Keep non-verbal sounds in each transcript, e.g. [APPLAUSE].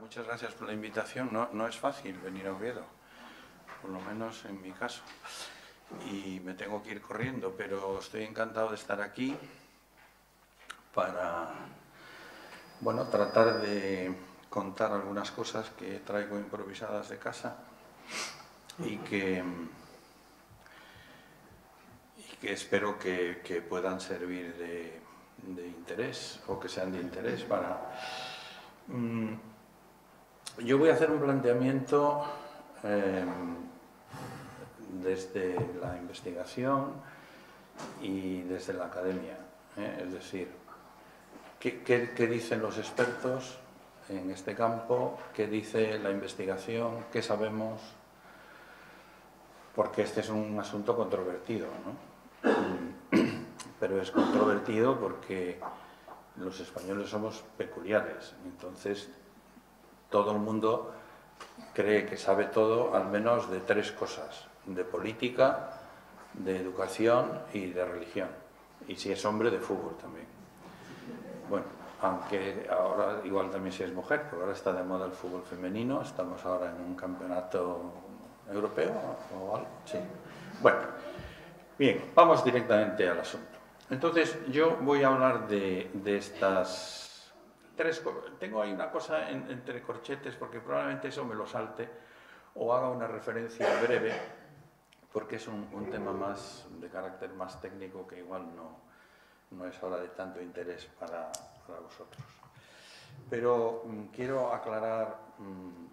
Muchas gracias por la invitación. No, no es fácil venir a Oviedo, por lo menos en mi caso. Y me tengo que ir corriendo, pero estoy encantado de estar aquí para bueno, tratar de contar algunas cosas que traigo improvisadas de casa y que, y que espero que, puedan servir de, de, interés o que sean de interés para... Mm, yo voy a hacer un planteamiento eh, desde la investigación y desde la academia, ¿eh? es decir, ¿qué, qué, qué dicen los expertos en este campo, qué dice la investigación, qué sabemos, porque este es un asunto controvertido, ¿no? [CLEARS THROAT] pero es controvertido porque los españoles somos peculiares, entonces todo el mundo cree que sabe todo al menos de tres cosas, de política, de educación y de religión, y si es hombre, de fútbol también. Bueno, aunque ahora igual también si es mujer, porque ahora está de moda el fútbol femenino, estamos ahora en un campeonato europeo o algo, sí. Bueno, bien, vamos directamente al asunto. Entonces, yo voy a hablar de, de estas Tengo ahí una cosa en, entre corchetes, porque probablemente eso me lo salte, o haga una referencia breve, porque es un, tema más de carácter más técnico que igual no, no es ahora de tanto interés para, para vosotros. Pero mmm, quiero aclarar mmm,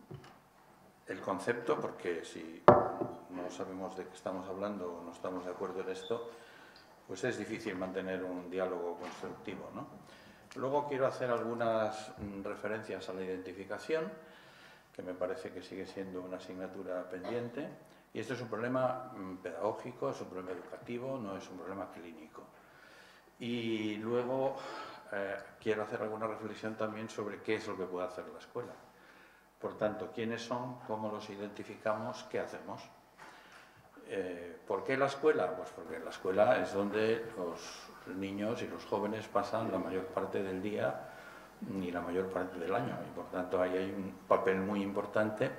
el concepto, porque si no sabemos de qué estamos hablando o no estamos de acuerdo en esto, pues es difícil mantener un diálogo constructivo. ¿no? Luego quiero hacer algunas mmm, referencias a la identificación, que me parece que sigue siendo una asignatura pendiente, y esto es un problema mm, pedagógico, es un problema educativo, no es un problema clínico. Y luego eh, quiero hacer alguna reflexión también sobre qué es lo que puede hacer la escuela. Por tanto, quiénes son, cómo los identificamos, qué hacemos. Eh, ¿Por qué la escuela? Pues porque la escuela es donde los niños y los jóvenes pasan la mayor parte del día y la mayor parte del año. Y por tanto ahí hay un papel muy importante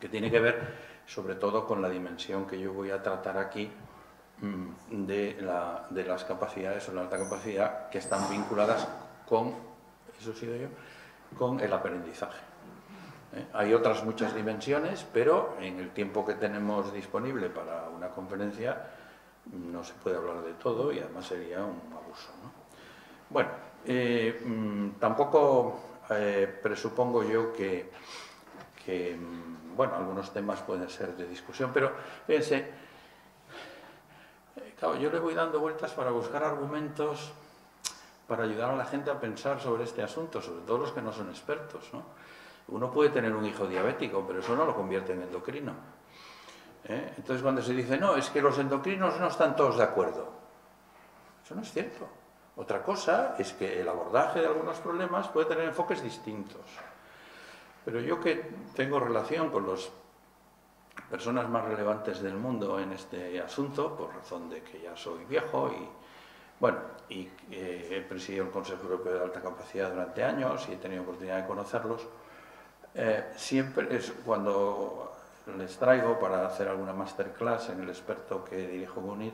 que tiene que ver sobre todo con la dimensión que yo voy a tratar aquí mm, de, la, de las capacidades o la alta capacidad que están vinculadas con, eso sido yo, con el aprendizaje. ¿Eh? Hay otras muchas dimensiones, pero en el tiempo que tenemos disponible para una conferencia no se puede hablar de todo y además sería un abuso. ¿no? Bueno, eh, mmm, tampoco eh, presupongo yo que, que mmm, bueno, algunos temas pueden ser de discusión, pero fíjense, eh, claro, yo le voy dando vueltas para buscar argumentos para ayudar a la gente a pensar sobre este asunto, sobre todo los que no son expertos. ¿no? Uno puede tener un hijo diabético, pero eso no lo convierte en endocrino. ¿Eh? Entonces cuando se dice, no, es que los endocrinos no están todos de acuerdo, eso no es cierto. Otra cosa es que el abordaje de algunos problemas puede tener enfoques distintos. Pero yo que tengo relación con las personas más relevantes del mundo en este asunto, por razón de que ya soy viejo y, bueno, y eh, he presidido el Consejo Europeo de Alta Capacidad durante años y he tenido oportunidad de conocerlos, eh, siempre es cuando les traigo para hacer alguna masterclass en el experto que dirijo UNIR,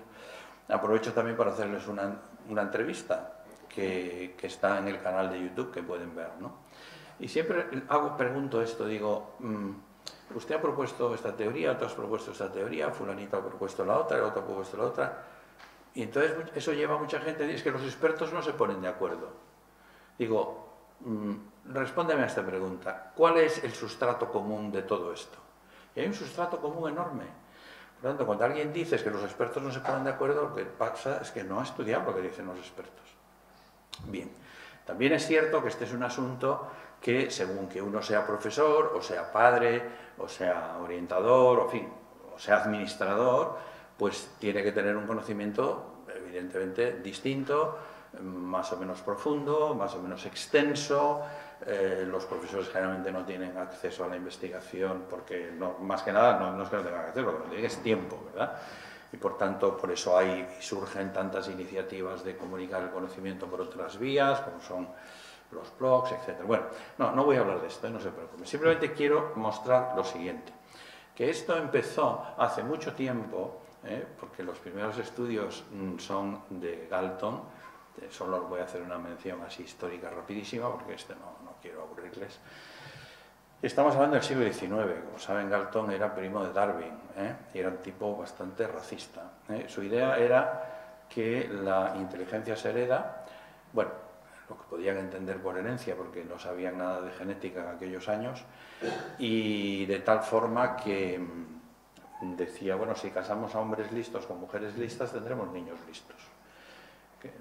aprovecho también para hacerles una, una entrevista que, que, está en el canal de YouTube que pueden ver, ¿no? Y siempre hago, pregunto esto, digo, mmm, usted ha propuesto esta teoría, tú has propuesto esta teoría, fulanito ha propuesto la otra, el otro ha propuesto la otra, y entonces eso lleva a mucha gente, es que los expertos no se ponen de acuerdo. Digo, mmm, respóndeme a esta pregunta, ¿cuál es el sustrato común de todo esto? Y hay un sustrato común enorme. Por lo tanto, cuando alguien dice que los expertos no se ponen de acuerdo, lo que pasa es que no ha estudiado lo que dicen los expertos. Bien, también es cierto que este es un asunto que según que uno sea profesor, o sea padre, o sea orientador, o, fin, o sea administrador, pues tiene que tener un conocimiento evidentemente distinto, más o menos profundo, más o menos extenso. Eh, los profesores generalmente no tienen acceso a la investigación porque, no, más que nada, no, no es que no tengan acceso, lo que no tienen es tiempo, ¿verdad? Y por tanto, por eso hay surgen tantas iniciativas de comunicar el conocimiento por otras vías, como son los blogs, etc. Bueno, no, no voy a hablar de esto, no se preocupe. Simplemente quiero mostrar lo siguiente, que esto empezó hace mucho tiempo, porque los primeros estudios mm, son de Galton, solo os voy a hacer una mención así histórica rapidísima, porque este no quiero aburrirles. Estamos hablando del siglo XIX, como saben Galton era primo de Darwin, ¿eh? y era un tipo bastante racista. ¿eh? Su idea era que la inteligencia se hereda, bueno, lo que podían entender por herencia, porque no sabían nada de genética en aquellos años, y de tal forma que mm, decía, bueno, si casamos a hombres listos con mujeres listas, tendremos niños listos.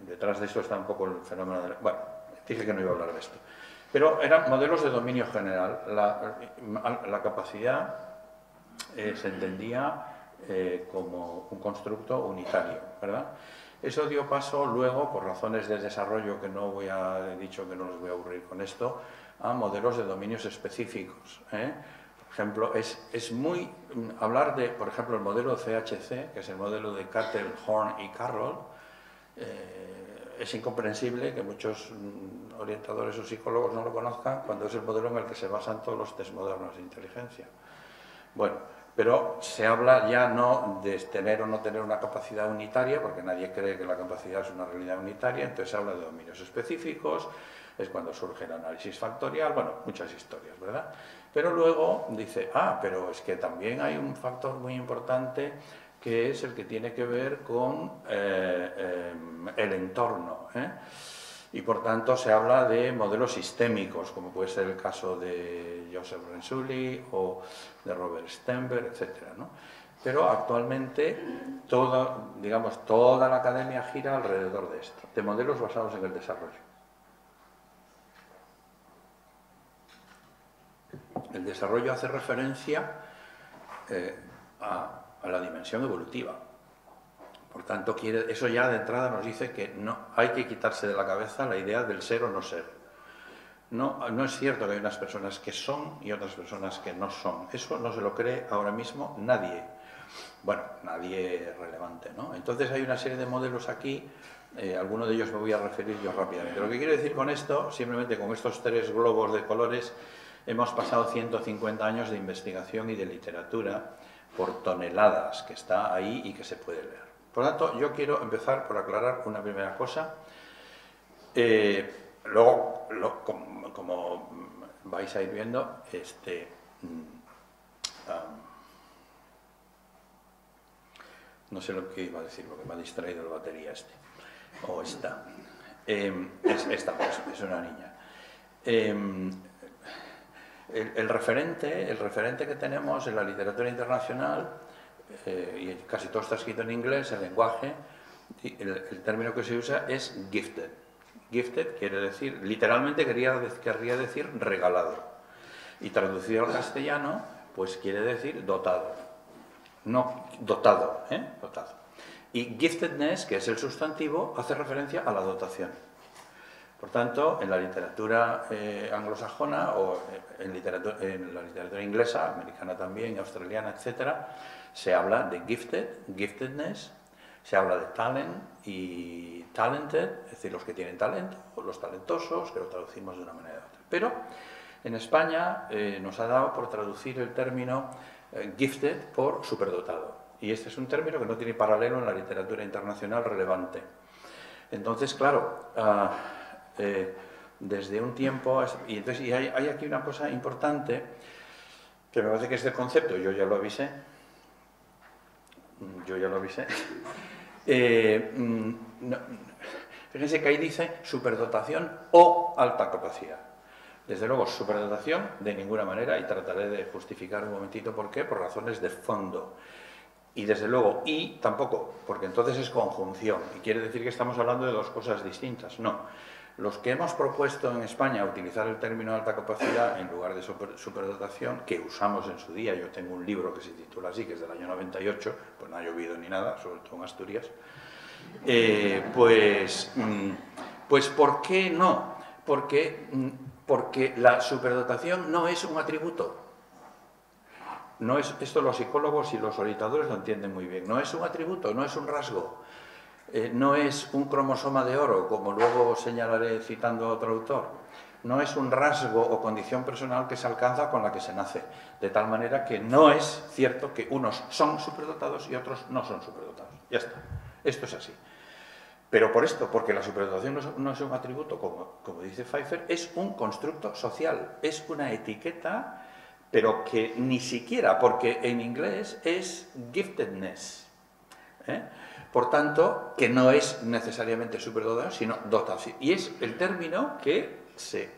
detrás de eso está un poco el fenómeno de... Bueno, dije que no iba a hablar de esto. Pero eran modelos de dominio general. La, capacidad eh, se entendía eh, como un constructo unitario, ¿verdad? Eso dio paso luego, por razones de desarrollo que no voy a, he dicho que no les voy a aburrir con esto, a modelos de dominios específicos. ¿eh? Por ejemplo, es, es, muy mm, hablar de, por ejemplo, el modelo CHC, que es el modelo de Cattle, Horn y Carroll, es incomprensible que muchos mm, orientadores o psicólogos no lo conozcan cuando es el modelo en el que se basan todos los test modernos de inteligencia. Bueno, pero se habla ya no de tener o no tener una capacidad unitaria, porque nadie cree que la capacidad es una realidad unitaria, entonces se habla de dominios específicos, es cuando surge el análisis factorial, bueno, muchas historias, ¿verdad? Pero luego dice, ah, pero es que también hay un factor muy importante que es el que tiene que ver con eh, eh, el entorno. ¿eh? Y por tanto se habla de modelos sistémicos, como puede ser el caso de Joseph Renzulli o de Robert Stenberg, etc. Pero actualmente toda, digamos, toda la academia gira alrededor de esto, de modelos basados en el desarrollo. El desarrollo hace referencia a a la dimensión evolutiva. Por tanto, eso ya de entrada nos dice que no, hay que quitarse de la cabeza la idea del ser o no ser. No, no es cierto que hay unas personas que son y otras personas que no son. Eso no se lo cree ahora mismo nadie. Bueno, nadie relevante, ¿no? Entonces hay una serie de modelos aquí, eh, algunos de ellos me voy a referir yo rápidamente. Lo que quiero decir con esto, simplemente con estos tres globos de colores, hemos pasado 150 años de investigación y de literatura por toneladas que está ahí y que se puede leer. Por lo tanto, yo quiero empezar por aclarar una primera cosa. Eh, luego, como, vais a ir viendo, este, mm, no sé lo que iba a decir, porque me ha distraído la batería este, o esta. Eh, es, esta, pues, es una niña. Eh, el, referente, el referente que tenemos en la literatura internacional, eh, y casi todo está escrito en inglés, el lenguaje, el, término que se usa es gifted. Gifted quiere decir, literalmente quería, querría decir regalado. Y traducido al castellano, pues quiere decir dotado. No, dotado, ¿eh? Dotado. Y giftedness, que es el sustantivo, hace referencia a la dotación. Por tanto, en la literatura eh, anglosajona o eh, en, la literatura inglesa, americana también, australiana, etc., se habla de gifted, giftedness, se habla de talent y talented, es decir, los que tienen talento, los talentosos, que lo traducimos de una manera u otra. Pero en España eh, nos ha dado por traducir el término gifted por superdotado. Y este es un término que no tiene paralelo en la literatura internacional relevante. Entonces, claro, ah, eh, desde un tiempo. Y, entonces, y hay, aquí una cosa importante que me parece que es el concepto, yo ya lo avisé. Yo ya lo avisé. [LAUGHS] Eh, mm, fíjense que ahí dice superdotación o alta capacidad. Desde luego, superdotación de ninguna manera, y trataré de justificar un momentito por qué, por razones de fondo. Y desde luego, y tampoco, porque entonces es conjunción, y quiere decir que estamos hablando de dos cosas distintas. No, los que hemos propuesto en España utilizar el término alta capacidad en lugar de superdotación, que usamos en su día, yo tengo un libro que se titula así, que es del año 98, pues no ha llovido ni nada, sobre todo en Asturias, eh, pues, mm, pues ¿por qué no? Porque, mm, porque la superdotación no es un atributo. No es, esto los psicólogos y los orientadores lo entienden muy bien. No es un atributo, no es un rasgo eh, no es un cromosoma de oro, como luego señalaré citando a otro autor, no es un rasgo o condición personal que se alcanza con la que se nace, de tal manera que no es cierto que unos son superdotados y otros no son superdotados. Ya está, esto es así. Pero por esto, porque la superdotación no es un atributo, como, como dice Pfeiffer, es un constructo social, es una etiqueta, pero que ni siquiera, porque en inglés es giftedness. ¿eh? Por tanto, que no es necesariamente superdotado, sino dotado. Y es el término que se,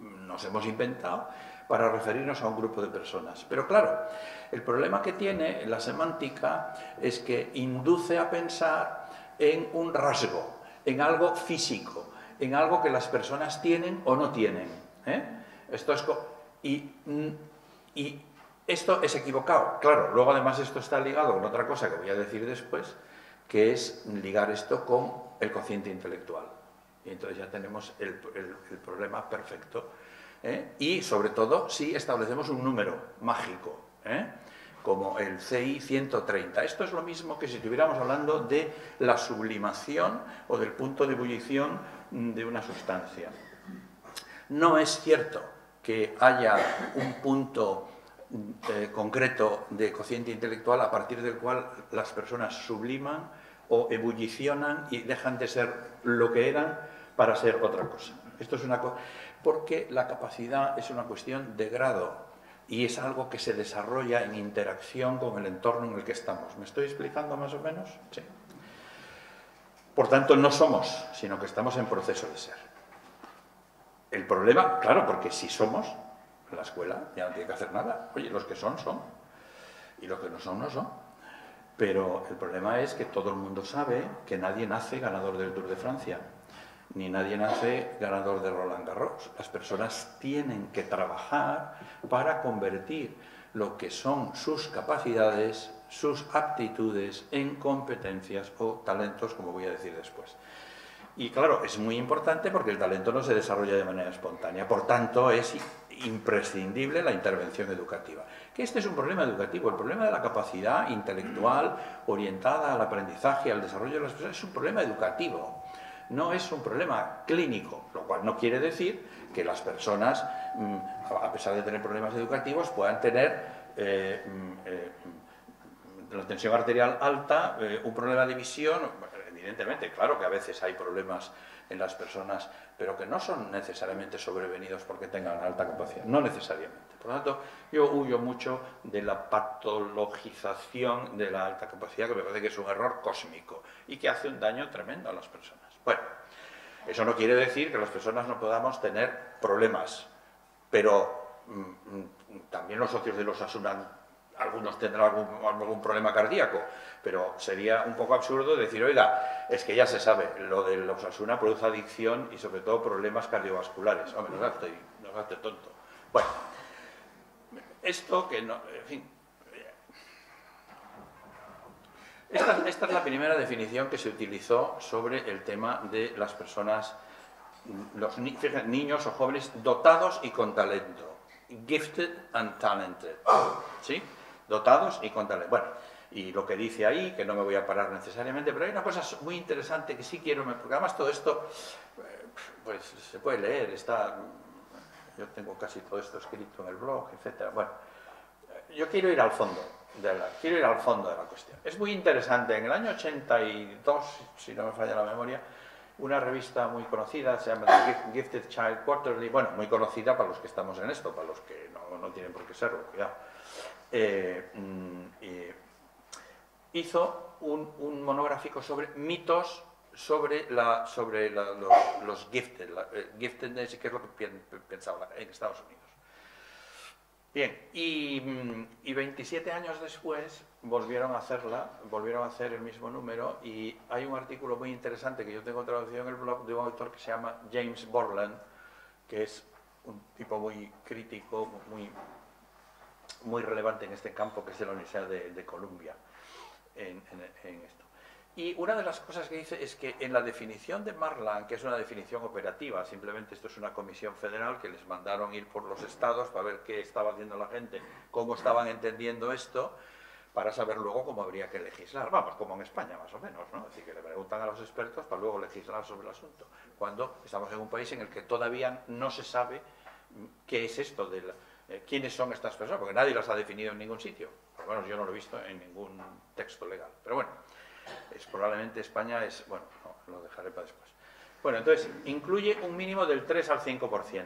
nos hemos inventado para referirnos a un grupo de personas. Pero claro, el problema que tiene la semántica es que induce a pensar en un rasgo, en algo físico, en algo que las personas tienen o no tienen. ¿eh? Esto es y, esto es equivocado. Claro, luego además esto está ligado con otra cosa que voy a decir después, que es ligar esto con el cociente intelectual. Y entonces ya tenemos el, problema perfecto. ¿eh? Y sobre todo si establecemos un número mágico. ¿eh? como el CI 130. Esto es lo mismo que si estuviéramos hablando de la sublimación o del punto de ebullición de una sustancia. No es cierto que haya un punto eh, concreto de cociente intelectual a partir del cual las personas subliman o ebullicionan y dejan de ser lo que eran para ser otra cosa. Esto es una cosa porque la capacidad es una cuestión de grado y es algo que se desarrolla en interacción con el entorno en el que estamos. ¿Me estoy explicando más o menos? Sí. Por tanto, no somos, sino que estamos en proceso de ser. El problema, claro, porque si somos, la escuela ya no tiene que hacer nada. Oye, los que son, son. Y los que no son, no son. Pero el problema es que todo el mundo sabe que nadie nace ganador del Tour de Francia ni nadie nace ganador de Roland Garros. Las personas tienen que trabajar para convertir lo que son sus capacidades, sus aptitudes en competencias o talentos, como voy a decir después. Y claro, es muy importante porque el talento no se desarrolla de manera espontánea, por tanto es imprescindible la intervención educativa. Que este es un problema educativo, el problema de la capacidad intelectual orientada al aprendizaje, al desarrollo de las personas, es un problema educativo no es un problema clínico, lo cual no quiere decir que las personas, mm, a pesar de tener problemas educativos, puedan tener eh, mm, eh, la tensión arterial alta, eh, un problema de visión, evidentemente, claro que a veces hay problemas en las personas, pero que no son necesariamente sobrevenidos porque tengan alta capacidad, no necesariamente. Por lo tanto, yo huyo mucho de la patologización de la alta capacidad, que me parece que es un error cósmico y que hace un daño tremendo a las personas. Bueno, eso no quiere decir que las personas no podamos tener problemas, pero mm, mm, también los socios de los Asunan, algunos tendrán algún, problema cardíaco, pero sería un poco absurdo decir, oiga, es que ya se sabe, lo de los Asuna produce adicción y sobre todo problemas cardiovasculares. Hombre, no no tonto. Bueno, esto que no, en fin, Esta, es la primera definición que se utilizó sobre el tema de las personas, los niños o jóvenes dotados y con talento. Gifted and talented. ¿Sí? Dotados y con talento. Bueno, y lo que dice ahí, que no me voy a parar necesariamente, pero hay una cosa muy interesante que sí quiero, porque además todo esto, eh, pues se puede leer, está, yo tengo casi todo esto escrito en el blog, etc. Bueno, yo quiero ir al fondo quiero ir al fondo de la cuestión. Es muy interesante, en el año 82, si no me falla la memoria, una revista muy conocida, se llama The Gifted Child Quarterly, bueno, muy conocida para los que estamos en esto, para los que no, no tienen por qué serlo, cuidado. Eh, mm, hizo un, monográfico sobre mitos sobre, los, los, gifted, la, eh, giftedness, que es lo que pensaba en Estados Unidos. Bien, y, 27 años después volvieron a hacerla, volvieron a hacer el mismo número y hay un artículo muy interesante que yo tengo traducido en el blog de un autor que se llama James Borland, que es un tipo muy crítico, muy relevante en este campo, que es de la Universidad de, Columbia, en esto. Y una de las cosas que dice es que en la definición de Marlan, que es una definición operativa, simplemente esto es una comisión federal que les mandaron ir por los estados para ver qué estaba haciendo la gente, cómo estaban entendiendo esto, para saber luego cómo habría que legislar. Vamos, como en España más o menos, ¿no? Es decir, que le preguntan a los expertos para luego legislar sobre el asunto. Cuando estamos en un país en el que todavía no se sabe qué es esto de eh, quiénes son estas personas, porque nadie las ha definido en ningún sitio. Por lo menos yo no lo he visto en ningún texto legal. Pero bueno, probablemente España es... Bueno, lo dejaré para después. Bueno, entonces, incluye un mínimo del 3 al 5%.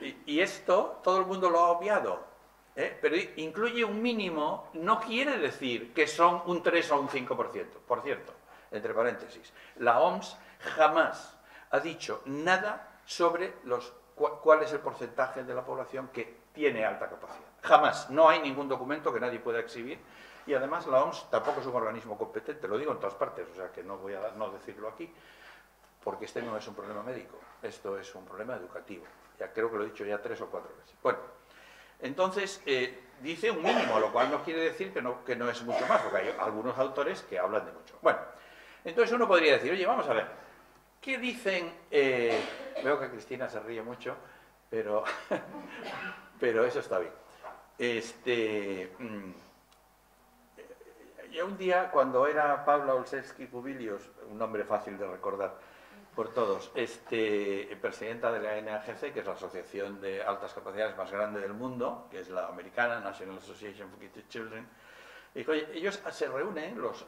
Y, y esto todo el mundo lo ha obviado. ¿eh? Pero incluye un mínimo no quiere decir que son un 3 o un 5%. Por cierto, entre paréntesis, la OMS jamás ha dicho nada sobre los, cuál es el porcentaje de la población que tiene alta capacidad. Jamás. No hay ningún documento que nadie pueda exhibir. Y además la OMS tampoco es un organismo competente, lo digo en todas partes, o sea que no voy a no decirlo aquí, porque este no es un problema médico, esto es un problema educativo. Ya creo que lo he dicho ya tres o cuatro veces. Bueno, entonces eh, dice un mínimo, lo cual no quiere decir que no, que no es mucho más, porque hay algunos autores que hablan de mucho. Bueno, entonces uno podría decir, oye, vamos a ver, ¿qué dicen? Eh, veo que Cristina se ríe mucho, pero, [LAUGHS] pero eso está bien. Este, mm, ya un día, cuando era Pablo Olszewski Kubilius, un nombre fácil de recordar por todos, este, presidenta de la NAGC, que es la asociación de altas capacidades más grande del mundo, que es la americana, National Association for Gifted Children, dijo, ellos se reúnen, los,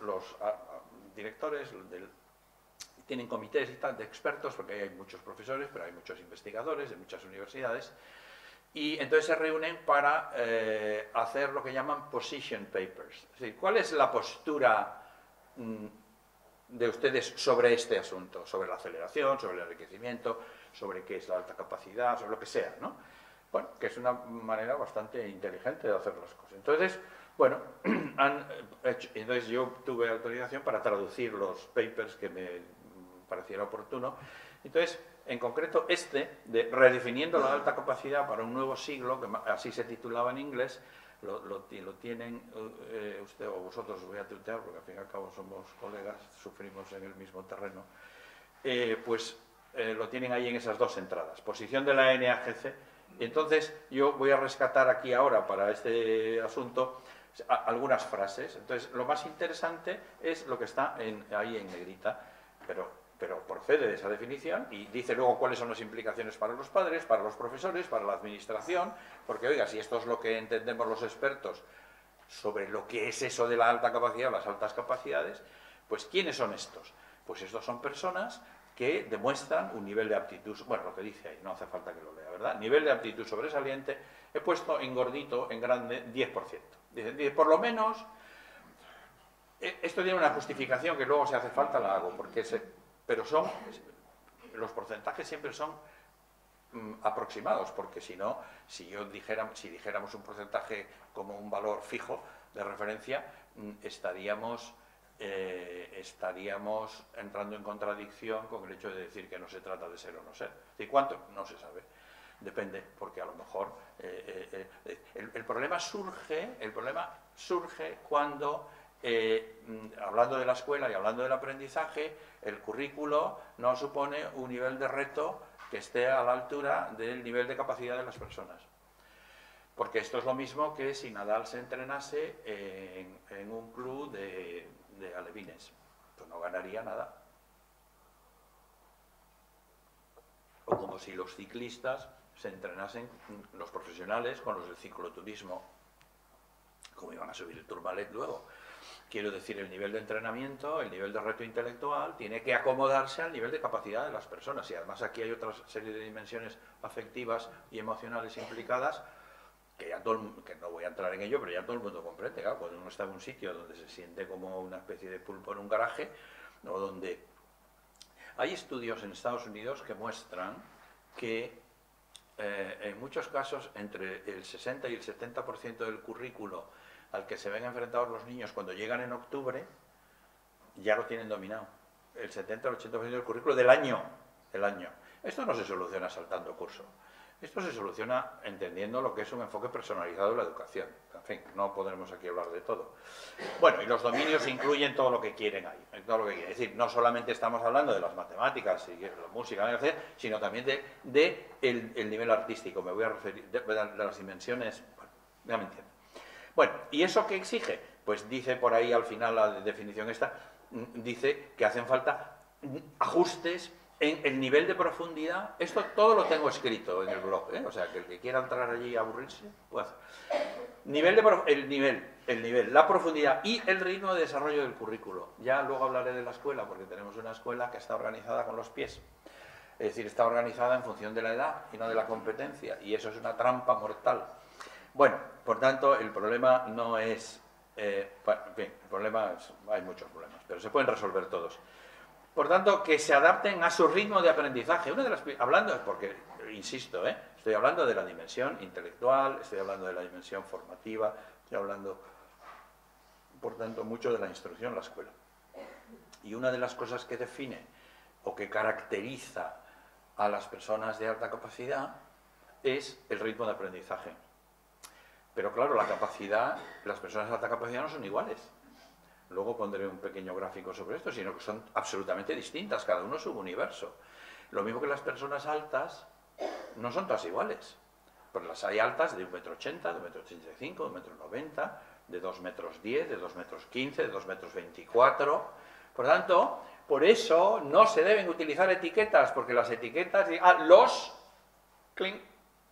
directores tienen comités de expertos, porque hay muchos profesores, pero hay muchos investigadores de muchas universidades, y entonces se reúnen para eh, hacer lo que llaman position papers. Es decir, ¿cuál es la postura mm, de ustedes sobre este asunto? Sobre la aceleración, sobre el enriquecimiento, sobre qué es la alta capacidad, sobre lo que sea, ¿no? Bueno, que es una manera bastante inteligente de hacer las cosas. Entonces, bueno, [CLEARS THROAT] entonces yo tuve autorización para traducir los papers que me pareciera oportuno. Entonces, en concreto este, de redefiniendo la alta capacidad para un nuevo siglo, que así se titulaba en inglés, lo, tienen eh, usted o vosotros, os voy a tutear porque al fin y al cabo somos colegas, sufrimos en el mismo terreno, eh, pues eh, lo tienen ahí en esas dos entradas, posición de la NAGC. Entonces yo voy a rescatar aquí ahora para este asunto algunas frases. Entonces lo más interesante es lo que está ahí en negrita, pero pero procede de esa definición y dice luego cuáles son las implicaciones para los padres, para los profesores, para la administración, porque oiga, si esto es lo que entendemos los expertos sobre lo que es eso de la alta capacidad, las altas capacidades, pues ¿quiénes son estos? Pues estos son personas que demuestran un nivel de aptitud, bueno, lo que dice ahí, no hace falta que lo lea, ¿verdad? Nivel de aptitud sobresaliente, he puesto en gordito, en grande, 10%. Dice, por lo menos, eh, esto tiene una justificación que luego si hace falta la hago, porque se, pero son, los porcentajes siempre son mm, aproximados, porque si no, si yo dijera, si dijéramos un porcentaje como un valor fijo de referencia, mm, estaríamos, eh, estaríamos entrando en contradicción con el hecho de decir que no se trata de ser o no ser. ¿Y cuánto? No se sabe. Depende, porque a lo mejor eh, eh, el, problema surge, el problema surge cuando eh, mm, hablando de la escuela y hablando del aprendizaje, el currículo no supone un nivel de reto que esté a la altura del nivel de capacidad de las personas. Porque esto es lo mismo que si Nadal se entrenase en, un club de, alevines. Pues no ganaría nada. O como si los ciclistas se entrenasen, los profesionales, con los del cicloturismo. ¿Cómo iban a subir el turmalet luego? Quiero decir, el nivel de entrenamiento, el nivel de reto intelectual, tiene que acomodarse al nivel de capacidad de las personas. Y además aquí hay otra serie de dimensiones afectivas y emocionales implicadas que ya que no voy a entrar en ello, pero ya todo el mundo comprende. Cuando uno está en un sitio donde se siente como una especie de pulpo en un garaje, o donde hay estudios en Estados Unidos que muestran que eh, en muchos casos entre el 60 y el 70% del currículo al que se ven enfrentados los niños cuando llegan en octubre, ya lo tienen dominado. El 70 al 80% del currículo del año. El año. Esto no se soluciona saltando curso. Esto se soluciona entendiendo lo que es un enfoque personalizado de la educación. En fin, no podremos aquí hablar de todo. Bueno, y los dominios incluyen todo lo que quieren ahí. Todo lo que. Es decir, no solamente estamos hablando de las matemáticas y la música, sino también de, el, nivel artístico. Me voy a referir de, las dimensiones. Bueno, ya me entiendo. Bueno, ¿y eso qué exige? Pues dice por ahí al final la definición esta, mm, dice que hacen falta ajustes en el nivel de profundidad. Esto todo lo tengo escrito en el blog, ¿eh? o sea, que el que quiera entrar allí a aburrirse, puede hacer. Nivel de, el nivel, el nivel, la profundidad y el ritmo de desarrollo del currículo. Ya luego hablaré de la escuela, porque tenemos una escuela que está organizada con los pies. Es decir, está organizada en función de la edad y no de la competencia, y eso es una trampa mortal. Bueno, por tanto, el problema no es... Eh, en fin, hay muchos problemas, pero se pueden resolver todos. Por tanto, que se adapten a su ritmo de aprendizaje. Una de las, hablando, porque, insisto, ¿eh? estoy hablando de la dimensión intelectual, estoy hablando de la dimensión formativa, estoy hablando, por tanto, mucho de la instrucción en la escuela. Y una de las cosas que define o que caracteriza a las personas de alta capacidad es el ritmo de aprendizaje. Pero claro, la capacidad, las personas de alta capacidad no son iguales. Luego pondré un pequeño gráfico sobre esto, sino que son absolutamente distintas, cada uno es un universo. Lo mismo que las personas altas no son todas iguales. Pero las hay altas de 1,80 metro, de 1,85 metro, de 1,90 metro, de 2 metros 10, de 2 metros 15, de 2 metros 24. Por tanto, por eso no se deben utilizar etiquetas, porque las etiquetas... Ah, los... Cling,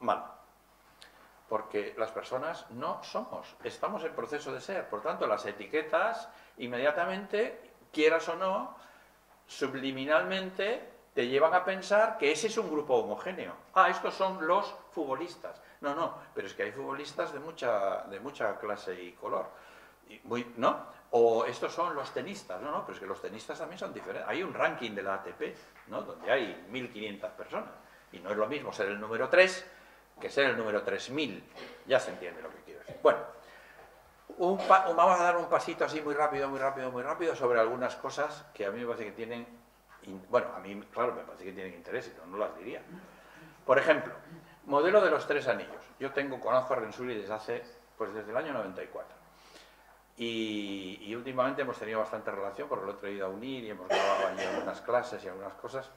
mal porque las personas no somos, estamos en proceso de ser. Por tanto, las etiquetas inmediatamente, quieras o no, subliminalmente te llevan a pensar que ese es un grupo homogéneo. Ah, estos son los futbolistas. No, no, pero es que hay futbolistas de mucha, de mucha clase y color. ¿No? O estos son los tenistas. No, no, pero es que los tenistas también son diferentes. Hay un ranking de la ATP, ¿no? Donde hay 1.500 personas. Y no es lo mismo ser el número 3 que ser el número 3000. Ya se entiende lo que quiero decir. Bueno, vamos a dar un pasito así muy rápido, muy rápido, muy rápido sobre algunas cosas que a mí me parece que tienen, bueno, a mí, claro, me parece que tienen interés, no, no las diría. Por ejemplo, modelo de los tres anillos. Yo tengo, conozco a Rensuli desde hace, pues desde el año 94. Y, y, últimamente hemos tenido bastante relación porque lo he traído a unir y hemos grabado allí algunas clases y algunas cosas.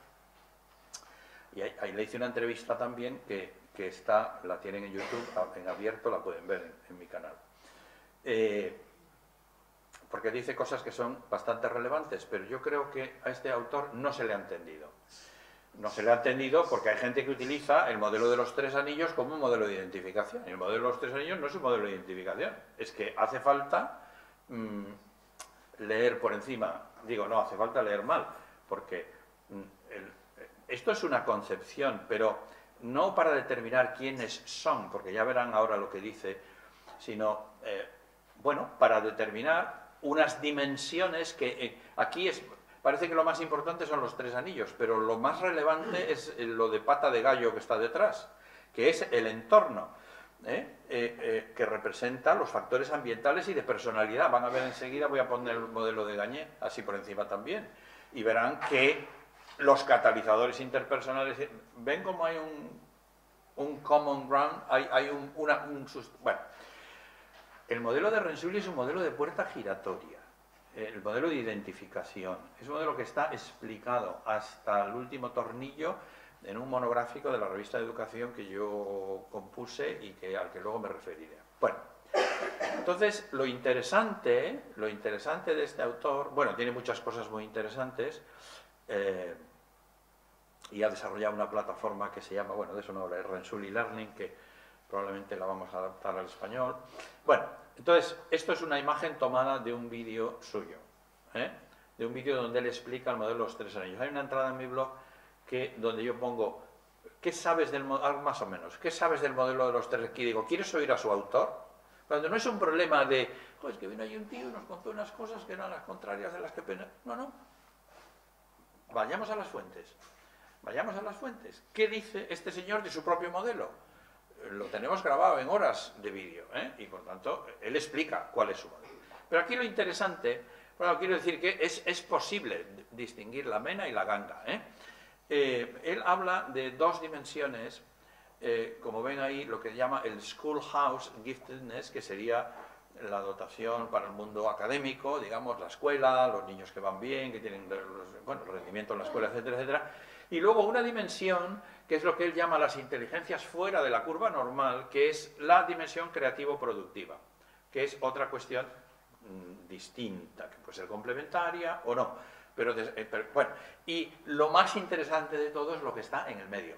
Y ahí le hice una entrevista también que que está, la tienen en YouTube, en abierto, la pueden ver en, mi canal. Eh, porque dice cosas que son bastante relevantes, pero yo creo que a este autor no se le ha entendido. No se le ha entendido porque hay gente que utiliza el modelo de los tres anillos como un modelo de identificación. El modelo de los tres anillos no es un modelo de identificación. Es que hace falta mm, leer por encima. Digo, no, hace falta leer mal, porque mm, esto es una concepción, pero no para determinar quiénes son, porque ya verán ahora lo que dice, sino, eh, bueno, para determinar unas dimensiones que eh, aquí es, parece que lo más importante son los tres anillos, pero lo más relevante es lo de pata de gallo que está detrás, que es el entorno, ¿eh? que representa los factores ambientales y de personalidad. Van a ver enseguida, voy a poner el modelo de Gañé, así por encima también, y verán que los catalizadores interpersonales, ven como hay un, common ground, hay, un, una, Bueno, el modelo de Rensuli es un modelo de puerta giratoria, el modelo de identificación. Es un modelo que está explicado hasta el último tornillo en un monográfico de la revista de educación que yo compuse y que, al que luego me referiré. Bueno, entonces lo interesante, lo interesante de este autor, bueno, tiene muchas cosas muy interesantes, eh, y ha desarrollado una plataforma que se llama, bueno, de eso no habla, Rensuli Learning, que probablemente la vamos a adaptar al español. Bueno, entonces, esto es una imagen tomada de un vídeo suyo, ¿eh? de un vídeo donde él explica el modelo de los tres anillos. Hay una entrada en mi blog que, donde yo pongo, ¿qué sabes del modelo, más o menos, qué sabes del modelo de los tres? Aquí digo, ¿quieres oír a su autor? Cuando no es un problema de, pues que vino ahí un tío y nos contó unas cosas que eran las contrarias de las que pena. No, no, Vayamos a las fuentes. Vayamos a las fuentes. ¿Qué dice este señor de su propio modelo? Lo tenemos grabado en horas de vídeo, ¿eh? y por tanto, él explica cuál es su modelo. Pero aquí lo interesante, bueno, quiero decir que es, posible distinguir la mena y la ganga. ¿eh? Eh, él habla de dos dimensiones, como ven ahí, lo que llama el Schoolhouse Giftedness, que sería la dotación para el mundo académico, digamos, la escuela, los niños que van bien, que tienen bueno, rendimiento en la escuela, etcétera, etcétera. Y luego una dimensión que es lo que él llama las inteligencias fuera de la curva normal, que es la dimensión creativo-productiva, que es otra cuestión mm, distinta, que puede ser complementaria o no. Eh, pero, bueno, y lo más interesante de todo es lo que está en el medio,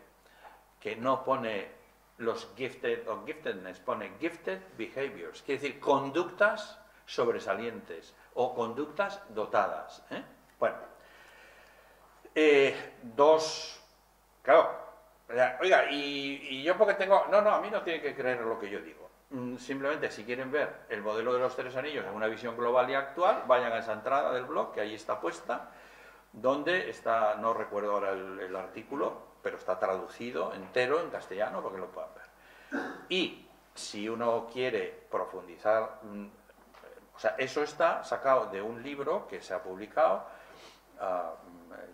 que no pone los gifted o giftedness, pone gifted behaviors, quiere decir conductas sobresalientes o conductas dotadas. ¿eh? Bueno, eh, dos, claro, oiga, y, y, yo porque tengo, no, no, a mí no tiene que creer lo que yo digo. Mm, simplemente, si quieren ver el modelo de los tres anillos en una visión global y actual, vayan a esa entrada del blog, que ahí está puesta, donde está, no recuerdo ahora el, artículo, pero está traducido entero en castellano para que lo puedan ver. Y si uno quiere profundizar, mm, o sea, eso está sacado de un libro que se ha publicado, ah,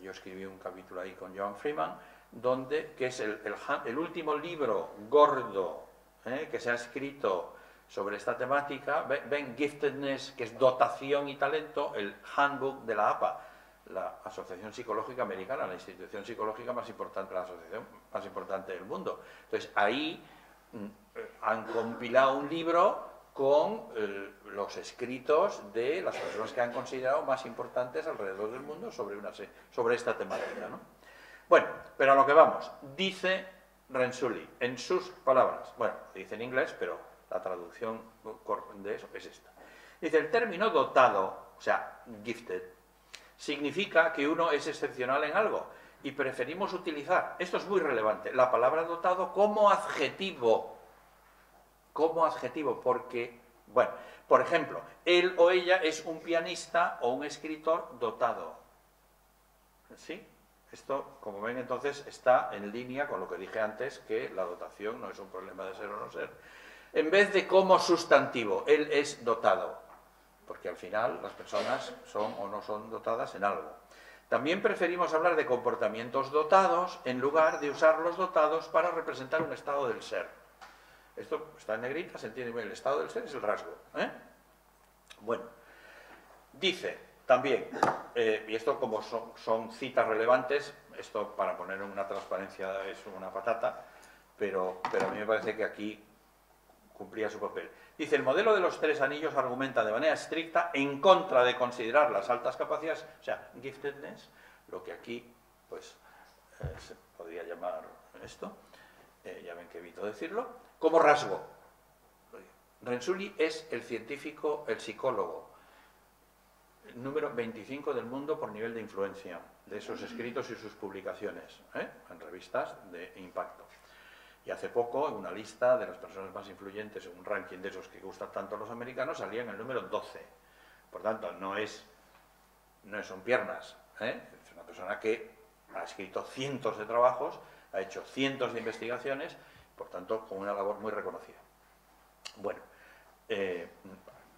yo escribí un capítulo ahí con John Freeman, donde, que es el, el último libro gordo ¿eh? que se ha escrito sobre esta temática, ven Giftedness, que es dotación y talento, el handbook de la APA, la Asociación Psicológica Americana, la institución psicológica más importante, la asociación más importante del mundo. Entonces, ahí mm, eh, han compilado un libro con los escritos de las personas que han considerado más importantes alrededor del mundo sobre, esta temática. ¿no? Bueno, pero a lo que vamos. Dice Rensuli, en sus palabras, bueno, dice en inglés, pero la traducción de eso es esta. Dice, el término dotado, o sea, gifted, significa que uno es excepcional en algo y preferimos utilizar, esto es muy relevante, la palabra dotado como adjetivo, como adjetivo, porque, bueno, por ejemplo, él o ella es un pianista o un escritor dotado. ¿Sí? Esto, como ven, entonces está en línea con lo que dije antes, que la dotación no es un problema de ser o no ser. En vez de como sustantivo, él es dotado, porque al final las personas son o no son dotadas en algo. También preferimos hablar de comportamientos dotados en lugar de usar los dotados para representar un estado del ser. Esto está en negrita, se entiende bien, el estado del ser es el rasgo. ¿eh? Bueno, dice, también, eh, y esto como son, citas relevantes, esto para poner en una transparencia es una patata, pero, a mí me parece que aquí cumplía su papel. Dice, el modelo de los tres anillos argumenta de manera estricta en contra de considerar las altas capacidades, o sea, giftedness, lo que aquí pues eh, se podría llamar esto, ya ven que evito decirlo, como rasgo. Rensuli es el científico, el psicólogo, número 25 del mundo por nivel de influencia de sus escritos y sus publicaciones ¿eh? en revistas de impacto. Y hace poco, en una lista de las personas más influyentes, en un ranking de esos que gustan tanto a los americanos, salía en el número 12. Por tanto, no es, no son piernas, ¿eh? es una persona que ha escrito cientos de trabajos, ha hecho cientos de investigaciones, por tanto, con una labor muy reconocida. Bueno, eh,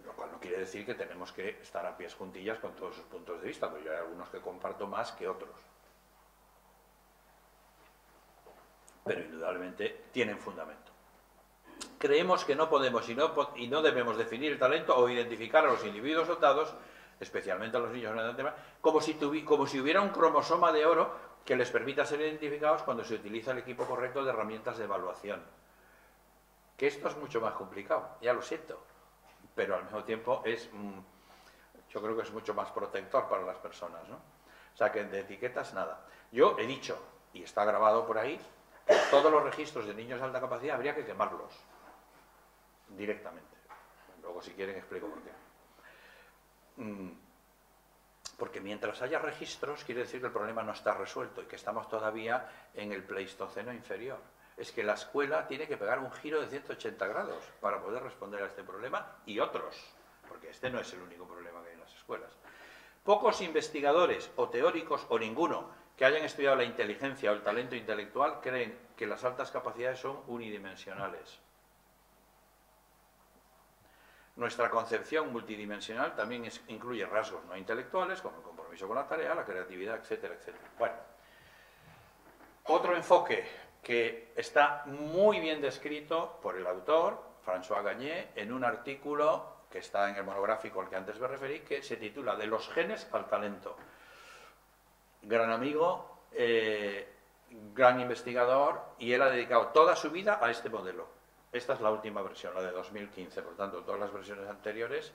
lo cual no quiere decir que tenemos que estar a pies juntillas con todos sus puntos de vista, porque yo hay algunos que comparto más que otros. Pero indudablemente tienen fundamento. Creemos que no podemos y no, y no debemos definir el talento o identificar a los individuos dotados, especialmente a los niños como si, como si hubiera un cromosoma de oro que les permita ser identificados cuando se utiliza el equipo correcto de herramientas de evaluación. Que esto es mucho más complicado, ya lo siento pero al mismo tiempo es, mm, yo creo que es mucho más protector para las personas, ¿no? O sea, que de etiquetas nada. Yo he dicho, y está grabado por ahí, que todos los registros de niños de alta capacidad habría que quemarlos directamente. Luego, si quieren, explico por qué. Porque mientras haya registros, quiere decir que el problema no está resuelto y que estamos todavía en el Pleistoceno inferior es que la escuela tiene que pegar un giro de 180 grados para poder responder a este problema y otros, porque este no es el único problema que hay en las escuelas. Pocos investigadores o teóricos o ninguno que hayan estudiado la inteligencia o el talento intelectual creen que las altas capacidades son unidimensionales. Nuestra concepción multidimensional también incluye rasgos no intelectuales, como el compromiso con la tarea, la creatividad, etcétera, etcétera. Bueno, otro enfoque que está muy bien descrito por el autor, François Gagné, en un artículo que está en el monográfico al que antes me referí, que se titula De los genes al talento. Gran amigo, eh, gran investigador, y él ha dedicado toda su vida a este modelo. Esta es la última versión, la de 2015, por tanto, todas las versiones anteriores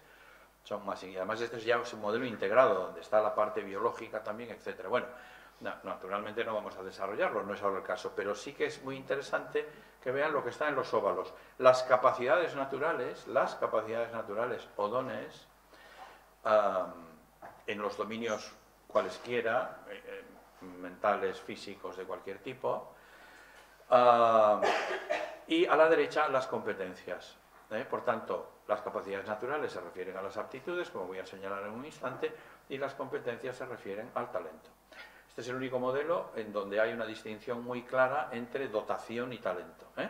son más... Y además este es ya un modelo integrado, donde está la parte biológica también, etcétera. Bueno, naturalmente no vamos a desarrollarlo, no es ahora el caso, pero sí que es muy interesante que vean lo que está en los óvalos. Las capacidades naturales, las capacidades naturales o dones, en los dominios cualesquiera, eh, eh, mentales, físicos, de cualquier tipo, y a la derecha las competencias. ¿eh? Por tanto, las capacidades naturales se refieren a las aptitudes, como voy a señalar en un instante, y las competencias se refieren al talento. Este es el único modelo en donde hay una distinción muy clara entre dotación y talento, ¿eh?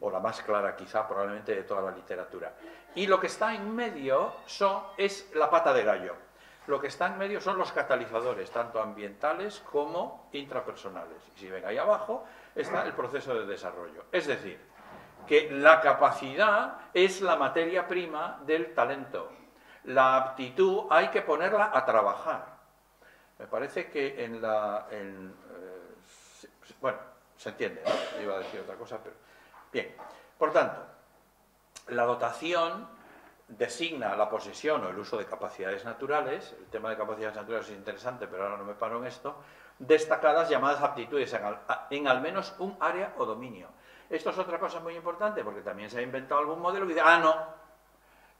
o la más clara quizá probablemente de toda la literatura. Y lo que está en medio son, es la pata de gallo. Lo que está en medio son los catalizadores, tanto ambientales como intrapersonales. Y si ven ahí abajo, está el proceso de desarrollo. Es decir, que la capacidad es la materia prima del talento. La aptitud hay que ponerla a trabajar. Me parece que en la... Eh, bueno, se entiende, ¿no? Iba a decir otra cosa, pero... Bien, por tanto, la dotación designa la posesión o el uso de capacidades naturales, el tema de capacidades naturales es interesante, pero ahora no me paro en esto, destacadas llamadas aptitudes en al, menos un área o dominio. Esto es otra cosa muy importante porque también se ha inventado algún modelo que dice, ah, no,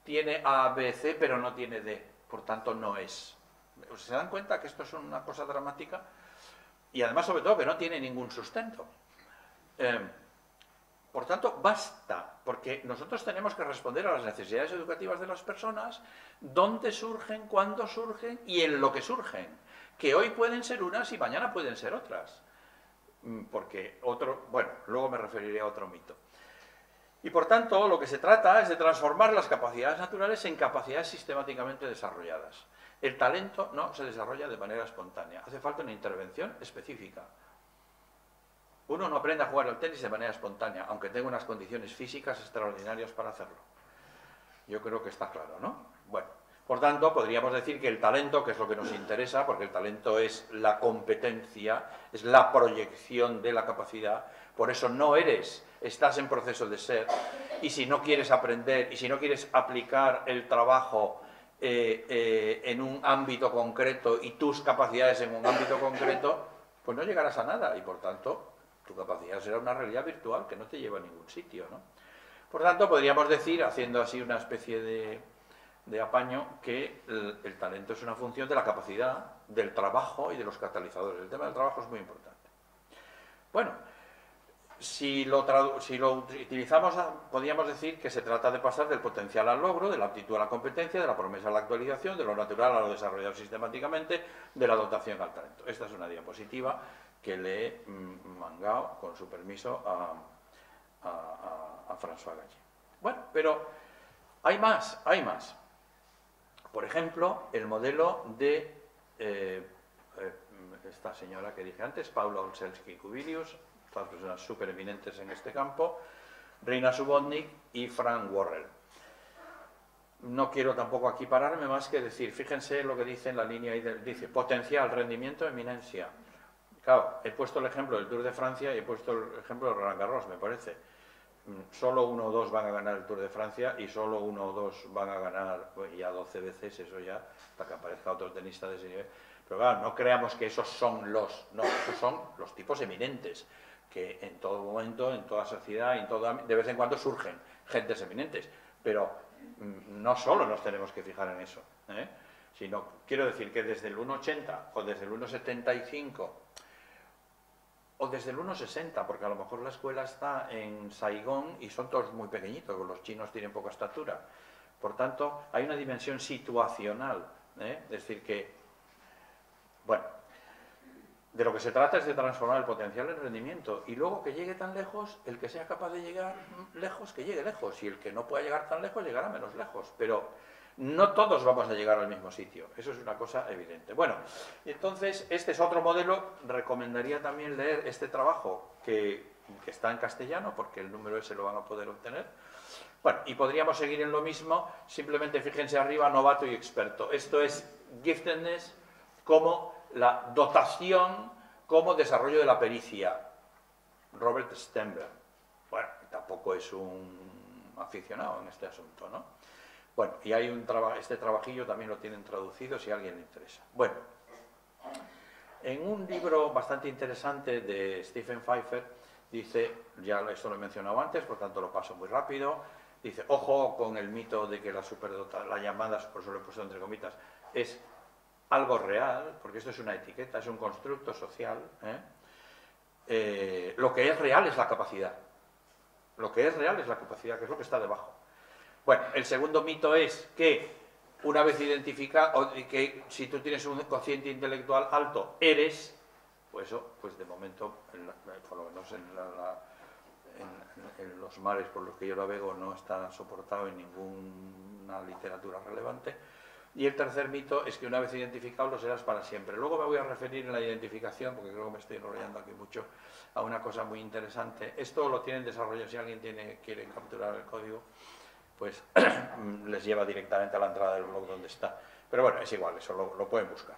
tiene A, B, C, pero no tiene D, por tanto no es. ¿Se dan cuenta que esto es una cosa dramática? Y además, sobre todo, que no tiene ningún sustento. Eh, por tanto, basta, porque nosotros tenemos que responder a las necesidades educativas de las personas, dónde surgen, cuándo surgen y en lo que surgen, que hoy pueden ser unas y mañana pueden ser otras. Mm, porque otro, bueno, luego me referiré a otro mito. Y por tanto, lo que se trata es de transformar las capacidades naturales en capacidades sistemáticamente desarrolladas. El talento no se desarrolla de manera espontánea, hace falta una intervención específica. Uno no aprende a jugar al tenis de manera espontánea, aunque tenga unas condiciones físicas extraordinarias para hacerlo. Yo creo que está claro, ¿no? Bueno, por tanto, podríamos decir que el talento, que es lo que nos interesa, porque el talento es la competencia, es la proyección de la capacidad, por eso no eres, estás en proceso de ser, y si no quieres aprender, y si no quieres aplicar el trabajo eh, eh, en un ámbito concreto y tus capacidades en un ámbito concreto, pues no llegarás a nada, y por tanto tu capacidad será una realidad virtual que no te lleva a ningún sitio. ¿no? Por tanto, podríamos decir, haciendo así una especie de, apaño, que el, talento es una función de la capacidad, del trabajo y de los catalizadores. El tema del trabajo es muy importante. Bueno, si lo, utilizamos, podríamos decir que se trata de pasar del potencial al logro, de la aptitud a la competencia, de la promesa a la actualización, de lo natural a lo desarrollado sistemáticamente, de la dotación al talento. Esta es una diapositiva que le he mm, mangado, con su permiso, a, François Gallé. Bueno, pero hay más, hay más. Por ejemplo, el modelo de eh, eh, esta señora que dije antes, Paula Olszewski-Kubilius, todas personas súper eminentes en este campo, Reina Subotnik y Frank Worrell. No quiero tampoco aquí pararme más que decir, fíjense lo que dice en la línea, dice potencial, rendimiento, eminencia. Claro, he puesto el ejemplo del Tour de Francia y he puesto el ejemplo de Roland Garros, me parece. Solo uno o dos van a ganar el Tour de Francia y solo uno o dos van a ganar pues, ya 12 veces, eso ya, para que aparezca otro tenista de ese nivel. Pero claro, no creamos que esos son los, no, esos son los tipos eminentes, que en todo momento, en toda sociedad, en de vez en cuando surgen gentes eminentes. Pero mm, no solo nos tenemos que fijar en eso, ¿eh? sino quiero decir que desde el 1,80 o desde el 1,75 o desde el 1,60, porque a lo mejor la escuela está en Saigón y son todos muy pequeñitos, los chinos tienen poca estatura. Por tanto, hay una dimensión situacional, ¿eh? es decir, que, bueno, de lo que se trata es de transformar el potencial en rendimiento y luego que llegue tan lejos, el que sea capaz de llegar lejos, que llegue lejos, y el que no pueda llegar tan lejos, llegará menos lejos. Pero no todos vamos a llegar al mismo sitio, eso es una cosa evidente. Bueno, entonces este es otro modelo, recomendaría también leer este trabajo que, está en castellano, porque el número ese lo van a poder obtener. Bueno, y podríamos seguir en lo mismo, simplemente fíjense arriba, novato y experto. Esto es giftedness como la dotación como desarrollo de la pericia. Robert Stenberg. Bueno, tampoco es un aficionado en este asunto, ¿no? Bueno, y hay un este trabajillo también lo tienen traducido si a alguien le interesa. Bueno, en un libro bastante interesante de Stephen Pfeiffer, dice, ya esto lo he mencionado antes, por tanto lo paso muy rápido, dice, ojo con el mito de que la la llamada por eso lo he puesto entre comitas, es algo real, porque esto es una etiqueta, es un constructo social. lo que es real es la capacidad. Lo que es real es la capacidad, que es lo que está debajo. Bueno, el segundo mito es que una vez identificado, que si tú tienes un cociente intelectual alto, eres, pues eso, pues de momento, por lo menos en, en los mares por los que yo navego no está soportado en ninguna literatura relevante y el tercer mito es que una vez identificado lo serás para siempre. Luego me voy a referir en la identificación, porque creo que me estoy enrollando aquí mucho, a una cosa muy interesante. Esto lo tienen desarrollado, si alguien tiene, quiere capturar el código, pues [CLEARS THROAT] les lleva directamente a la entrada del blog donde está. Pero bueno, es igual, eso lo, pueden buscar.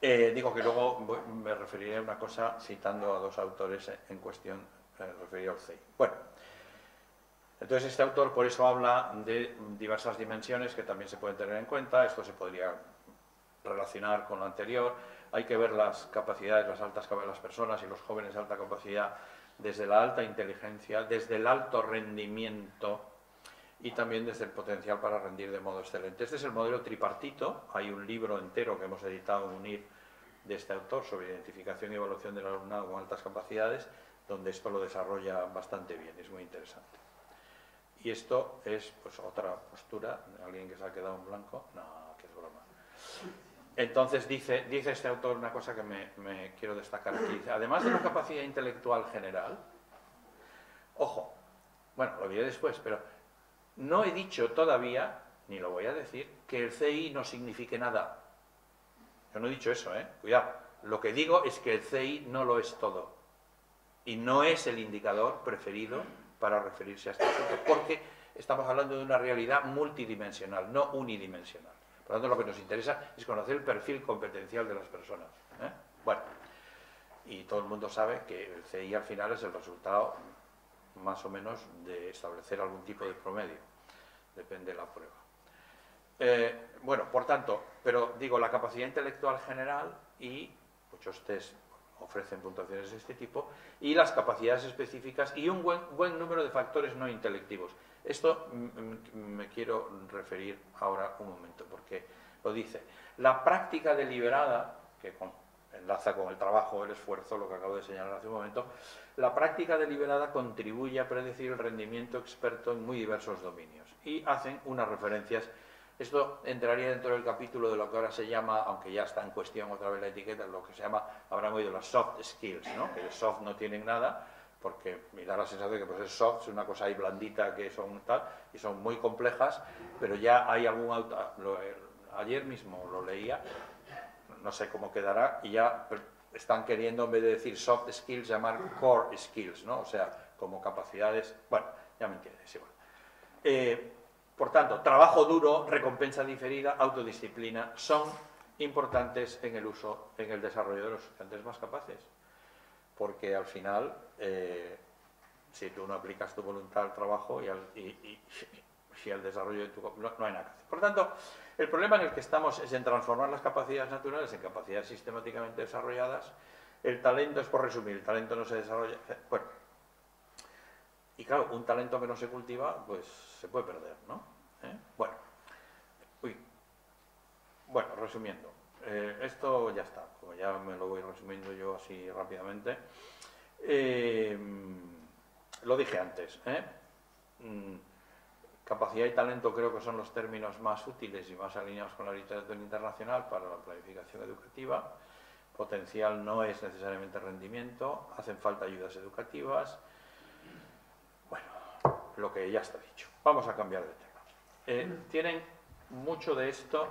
Eh, digo que luego me referiré a una cosa citando a dos autores en cuestión eh, referido al CEI. Bueno, entonces este autor por eso habla de diversas dimensiones que también se pueden tener en cuenta, esto se podría relacionar con lo anterior, hay que ver las capacidades, las altas de las personas y los jóvenes de alta capacidad desde la alta inteligencia, desde el alto rendimiento y también desde el potencial para rendir de modo excelente. Este es el modelo tripartito, hay un libro entero que hemos editado UNIR de este autor sobre identificación y evaluación del alumnado con altas capacidades, donde esto lo desarrolla bastante bien, es muy interesante. Y esto es pues otra postura alguien que se ha quedado en blanco. No. Entonces dice, dice este autor una cosa que me, quiero destacar aquí. además de la capacidad intelectual general, ojo, bueno, lo diré después, pero no he dicho todavía, ni lo voy a decir, que el CI no signifique nada. Yo no he dicho eso, ¿eh? Cuidado. Lo que digo es que el CI no lo es todo. Y no es el indicador preferido para referirse a este asunto, porque estamos hablando de una realidad multidimensional, no unidimensional. Por lo tanto, lo que nos interesa es conocer el perfil competencial de las personas. ¿eh? Bueno, y todo el mundo sabe que el CI al final es el resultado más o menos de establecer algún tipo de promedio, depende de la prueba. Eh, bueno, por tanto, pero digo, la capacidad intelectual general y muchos test ofrecen puntuaciones de este tipo, y las capacidades específicas y un buen, buen número de factores no intelectivos. Esto me quiero referir ahora un momento, porque lo dice. La práctica deliberada, que enlaza con el trabajo, el esfuerzo, lo que acabo de señalar hace un momento, la práctica deliberada contribuye a predecir el rendimiento experto en muy diversos dominios y hacen unas referencias esto entraría dentro del capítulo de lo que ahora se llama, aunque ya está en cuestión otra vez la etiqueta, lo que se llama, habrán oído las soft skills, ¿no? que de soft no tienen nada, porque me da la sensación de que pues es soft, es una cosa ahí blandita que son tal, y son muy complejas, pero ya hay algún auto, ayer mismo lo leía, no sé cómo quedará, y ya están queriendo, en vez de decir soft skills, llamar core skills, ¿no? O sea, como capacidades, bueno, ya me entiendes, igual. Eh, por tanto, trabajo duro, recompensa diferida, autodisciplina, son importantes en el uso, en el desarrollo de los estudiantes más capaces. Porque al final, eh, si tú no aplicas tu voluntad al trabajo y al, y, al [LAUGHS] desarrollo de tu... No, no hay nada que hacer. Por tanto, el problema en el que estamos es en transformar las capacidades naturales en capacidades sistemáticamente desarrolladas. El talento es, por resumir, el talento no se desarrolla... Bueno, y claro, un talento que no se cultiva, pues se puede perder, ¿no? ¿Eh? Bueno, uy. bueno, resumiendo, eh, esto ya está, como ya me lo voy resumiendo yo así rápidamente. Eh, lo dije antes, mm, capacidad y talento creo que son los términos más útiles y más alineados con la literatura internacional para la planificación educativa. Potencial no es necesariamente rendimiento, hacen falta ayudas educativas, lo que ya está dicho. Vamos a cambiar de tema. Eh, tienen mucho de esto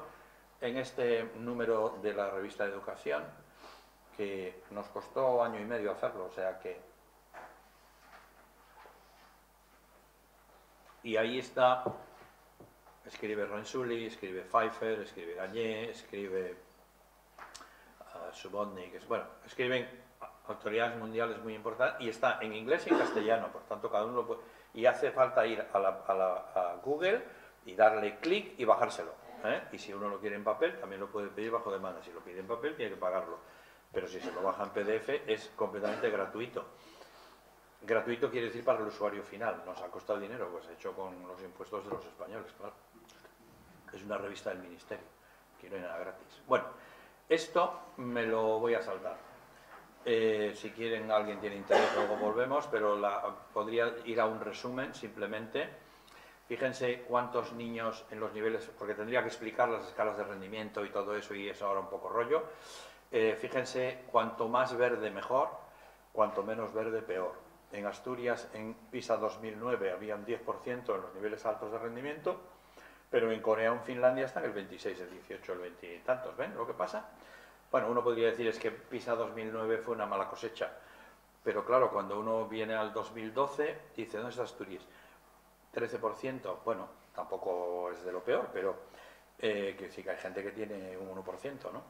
en este número de la revista de educación, que nos costó año y medio hacerlo, o sea que... Y ahí está, escribe Ronsuli, escribe Pfeiffer, escribe Gagné, escribe uh, Subotnik, bueno, escriben autoridades mundiales muy importantes, y está en inglés y en castellano, por tanto cada uno lo puede... Y hace falta ir a, a Google y darle clic y bajárselo. ¿Eh? Y si uno lo quiere en papel, también lo puede pedir bajo demanda. Si lo pide en papel, tiene que pagarlo. Pero si se lo baja en PDF, es completamente gratuito. Gratuito quiere decir para el usuario final. Nos ha costado dinero, pues hecho con los impuestos de los españoles, claro. Es una revista del Ministerio, que no hay nada gratis. Bueno, esto me lo voy a saltar. Eh, si quieren, alguien tiene interés, luego volvemos, pero podría ir a un resumen simplemente Fíjense cuántos niños en los niveles, porque tendría que explicar las escalas de rendimiento y todo eso y es ahora un poco rollo. Eh, fíjense, cuanto más verde mejor, cuanto menos verde peor. En Asturias, en PISA 2009, había un 10% en los niveles altos de rendimiento, pero en Corea o en Finlandia están el 26, el 18, el 20 y tantos. ¿Ven lo que pasa? Bueno, uno podría decir es que PISA 2009 fue una mala cosecha, pero claro, cuando uno viene al 2012, dice, ¿dónde está Asturias? 13%, bueno, tampoco es de lo peor, pero eh, que sí que hay gente que tiene un 1%, ¿no?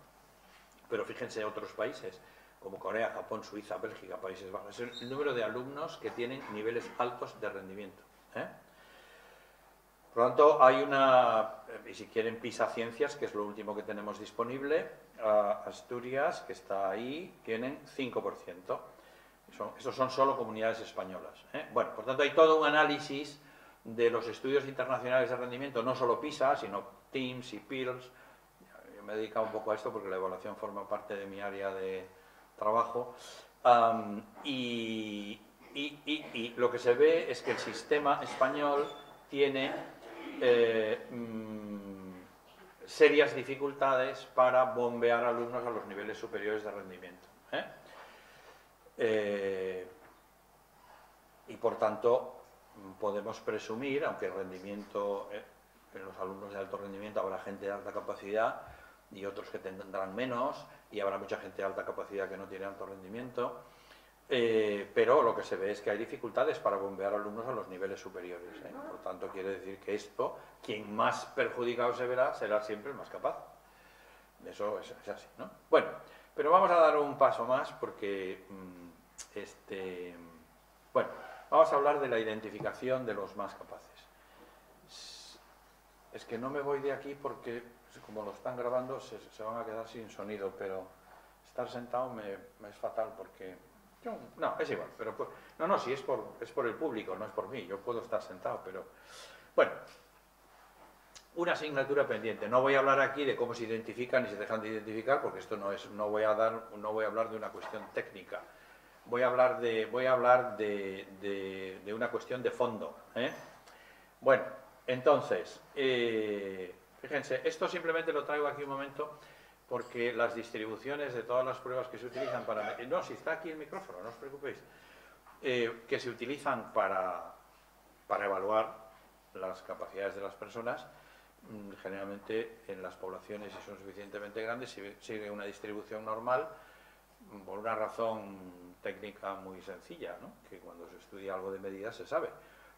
Pero fíjense otros países, como Corea, Japón, Suiza, Bélgica, Países Bajos, es el número de alumnos que tienen niveles altos de rendimiento. ¿eh? Por lo tanto, hay una, y si quieren PISA Ciencias, que es lo último que tenemos disponible, Asturias, que está ahí, tienen 5%. Son, estos son solo comunidades españolas. ¿eh? Bueno, por tanto, hay todo un análisis de los estudios internacionales de rendimiento, no solo PISA, sino TIMS y PIRLS. Yo me he dedicado un poco a esto porque la evaluación forma parte de mi área de trabajo. y, lo que se ve es que el sistema español tiene eh, mm, serias dificultades para bombear alumnos a los niveles superiores de rendimiento. ¿eh? Eh, y por tanto, podemos presumir, aunque el rendimiento eh, en los alumnos de alto rendimiento habrá gente de alta capacidad y otros que tendrán menos, y habrá mucha gente de alta capacidad que no tiene alto rendimiento, eh, pero lo que se ve es que hay dificultades para bombear alumnos a los niveles superiores. ¿eh? Por tanto, quiere decir que esto, quien más perjudicado se verá, será siempre el más capaz. Eso es, así, ¿no? Bueno, pero vamos a dar un paso más porque, mm, este, bueno, Vamos a hablar de la identificación de los más capaces. Es que no me voy de aquí porque, como lo están grabando, se, van a quedar sin sonido, pero estar sentado me, es fatal porque... no, es igual, pero pues, no, no, si es por, es por el público, no es por mí, yo puedo estar sentado, pero... Bueno, una asignatura pendiente. No voy a hablar aquí de cómo se identifican y se dejan de identificar, porque esto no es, no voy a dar, no voy a hablar de una cuestión técnica voy a hablar de, voy a hablar de, de, una cuestión de fondo. ¿eh? Bueno, entonces, eh, fíjense, esto simplemente lo traigo aquí un momento porque las distribuciones de todas las pruebas que se utilizan para... No, si está aquí el micrófono, no os preocupéis. Eh, que se utilizan para, para evaluar las capacidades de las personas, mm, generalmente en las poblaciones, si son suficientemente grandes, sigue una distribución normal, por una razón técnica muy sencilla, ¿no? que cuando se estudia algo de medidas se sabe,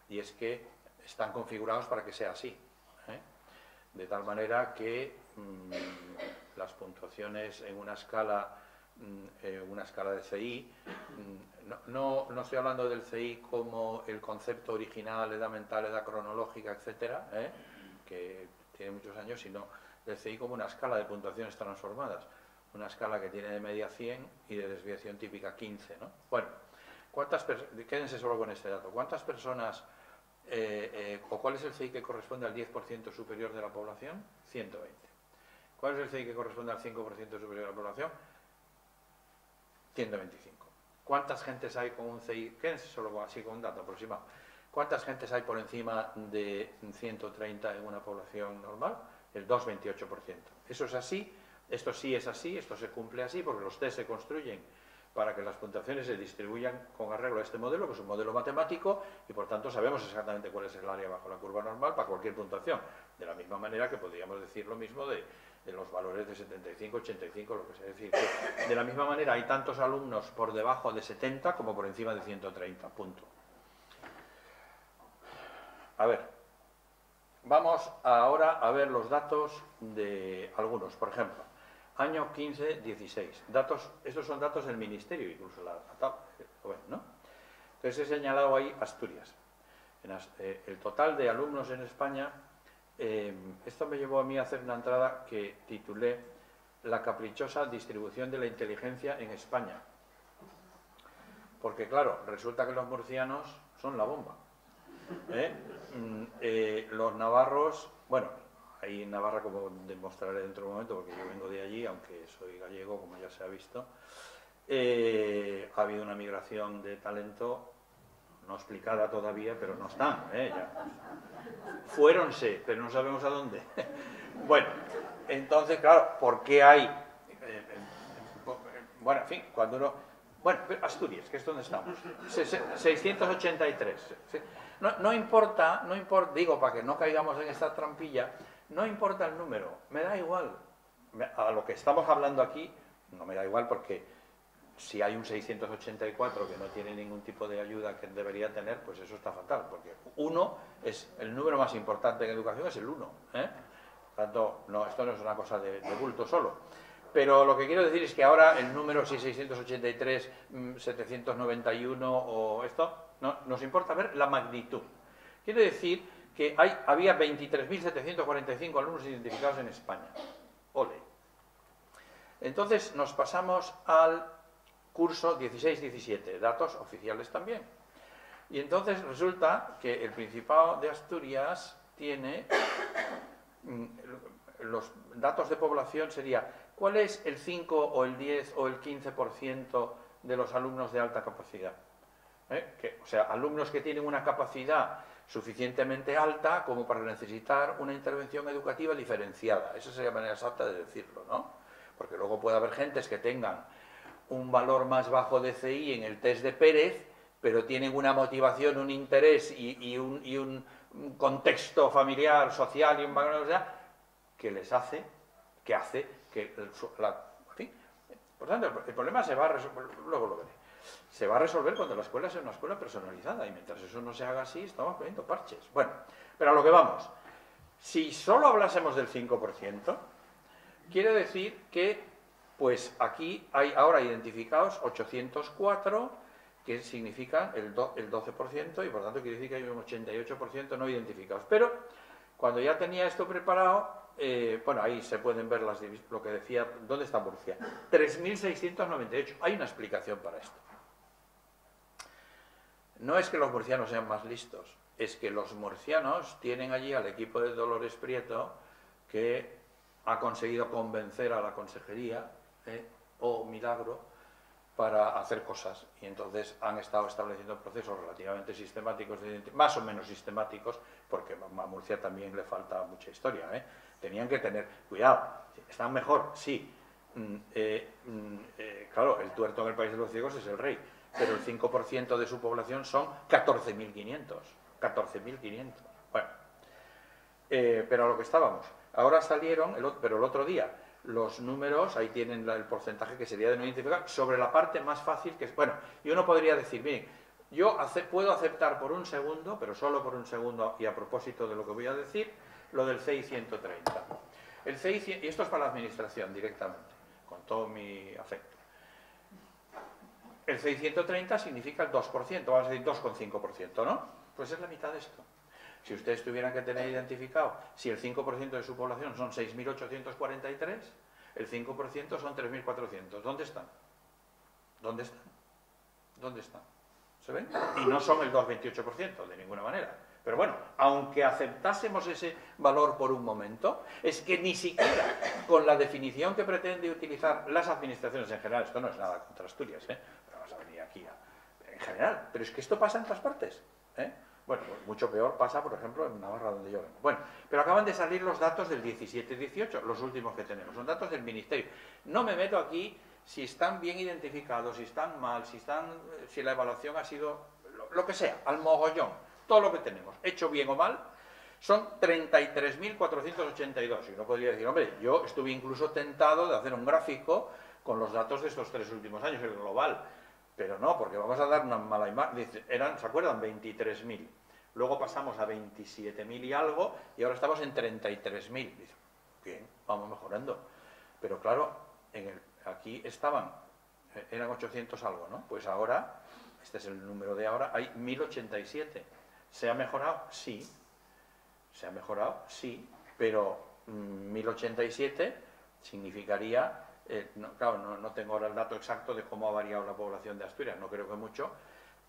y es que están configurados para que sea así. ¿eh? De tal manera que mm, las puntuaciones en una escala, mm, una escala de CI, mm, no, no, estoy hablando del CI como el concepto original, edad mental, edad cronológica, etcétera, ¿eh? que tiene muchos años, sino del CI como una escala de puntuaciones transformadas una escala que tiene de media 100 y de desviación típica 15. ¿no? Bueno, ¿cuántas quédense solo con este dato. ¿Cuántas personas, eh, eh, o cuál es el CI que corresponde al 10% superior de la población? 120. ¿Cuál es el CI que corresponde al 5% superior de la población? 125. ¿Cuántas gentes hay con un CI? Quédense solo así con un dato aproximado. ¿Cuántas gentes hay por encima de 130 en una población normal? El 2,28%. Eso es así esto sí es así, esto se cumple así, porque los test se construyen para que las puntuaciones se distribuyan con arreglo a este modelo, que es un modelo matemático, y por tanto sabemos exactamente cuál es el área bajo la curva normal para cualquier puntuación. De la misma manera que podríamos decir lo mismo de, los valores de 75, 85, lo que. Es decir, de la misma manera hay tantos alumnos por debajo de 70 como por encima de 130, punto. A ver, vamos ahora a ver los datos de algunos. Por ejemplo, año 15-16. Datos, estos son datos del Ministerio, incluso la, bueno, ¿no? Entonces he señalado ahí Asturias. Eh, el total de alumnos en España, eh, esto me llevó a mí a hacer una entrada que titulé La caprichosa distribución de la inteligencia en España. Porque claro, resulta que los murcianos son la bomba. ¿eh? Mm, los navarros, bueno, ahí en Navarra, como demostraré dentro de un momento, porque yo vengo de allí, aunque soy gallego, como ya se ha visto, ha habido una migración de talento no explicada todavía, pero no están. ¿eh? Ya. Fuéronse, pero no sabemos a dónde. [LAUGHS] bueno, entonces, claro, ¿por qué hay? Eh, eh, bueno, en fin, cuando uno... Bueno, Asturias, que es donde estamos. 683. No, no, importa, no importa, digo, para que no caigamos en esta trampilla, no importa el número, me da igual. A lo que estamos hablando aquí, no me da igual porque si hay un 684 que no tiene ningún tipo de ayuda que debería tener, pues eso está fatal, porque uno es el número más importante en educación, es el uno. ¿eh? Tanto, no, esto no es una cosa de, bulto solo. Pero lo que quiero decir es que ahora el número 683, 791 mm, o esto, no, nos importa ver la magnitud. Quiere decir que había 23.745 alumnos identificados en España. Ole. Entonces nos pasamos al curso 16-17, datos oficiales también. Y entonces resulta que el Principado de Asturias tiene mm, los datos de población sería ¿cuál es el 5 o el 10 o el 15% de los alumnos de alta capacidad? ¿Eh? o sea, alumnos que tienen una capacidad suficientemente alta como para necesitar una intervención educativa diferenciada. Esa sería la manera exacta de decirlo, ¿no? Porque luego puede haber gentes que tengan un valor más bajo de CI en el test de Pérez, pero tienen una motivación, un interés y, un, contexto familiar, social y un valor que les hace, que hace que la, por tanto, el, problema se va a resolver, luego lo veré, se va a resolver cuando la escuela sea una escuela personalizada y mientras eso no se haga así estamos poniendo parches. Bueno, pero a lo que vamos, si solo hablásemos del 5%, quiere decir que pues aquí hay ahora identificados 804, que significan el, 12%, y por tanto quiere decir que hay un 88% no identificados. Pero cuando ya tenía esto preparado, eh, bueno, ahí se pueden ver las, lo que decía, ¿dónde está Murcia? 3.698. Hay una explicación para esto. No es que los murcianos sean más listos, es que los murcianos tienen allí al equipo de Dolores Prieto que ha conseguido convencer a la consejería ¿eh? o milagro para hacer cosas y entonces han estado estableciendo procesos relativamente sistemáticos, más o menos sistemáticos, porque a Murcia también le falta mucha historia. ¿eh? Tenían que tener cuidado, están mejor, sí. Mm, eh, mm, claro, el tuerto en el país de los ciegos es el rey, pero el 5% de su población son 14.500. 14.500. Bueno, pero a lo que estábamos. Ahora salieron, pero el otro día, los números, ahí tienen el porcentaje que sería de no identificar, sobre la parte más fácil que es, bueno, y uno podría decir, miren, yo puedo aceptar por un segundo, pero solo por un segundo, y a propósito de lo que voy a decir, lo del CI 130. El CI, y esto es para la administración directamente, con todo mi afecto. El CI 130 significa el 2%, vamos a decir 2,5%, ¿no? Pues es la mitad de esto. Si ustedes tuvieran que tener identificado, si el 5% de su población son 6.843, el 5% son 3.400. ¿Dónde están? ¿Dónde están? ¿Dónde están? ¿Se ven? Y no son el 2,28% de ninguna manera. Pero bueno, aunque aceptásemos ese valor por un momento, es que ni siquiera con la definición que pretende utilizar las administraciones en general, esto no es nada contra Asturias, ¿eh? En general, pero es que esto pasa en todas partes. ¿eh? Bueno, pues mucho peor pasa, por ejemplo, en Navarra, donde yo vengo. Bueno, pero acaban de salir los datos del 17-18, los últimos que tenemos, son datos del Ministerio. No me meto aquí si están bien identificados, si están mal, si, están, si la evaluación ha sido lo, que sea, al mogollón, todo lo que tenemos, hecho bien o mal, son 33.482. Y uno podría decir, hombre, yo estuve incluso tentado de hacer un gráfico con los datos de estos tres últimos años, el global pero no, porque vamos a dar una mala imagen. Eran, ¿se acuerdan? 23.000. Luego pasamos a 27.000 y algo y ahora estamos en 33.000. Bien, vamos mejorando. Pero claro, aquí estaban, eh, eran 800 algo, ¿no? Pues ahora, este es el número de ahora, hay 1087. ¿Se ha mejorado? Sí. ¿Se ha mejorado? Sí. Pero 1087 mm, significaría, eh, claro, no, no, tengo ahora el dato exacto de cómo ha variado la población de Asturias, no creo que mucho,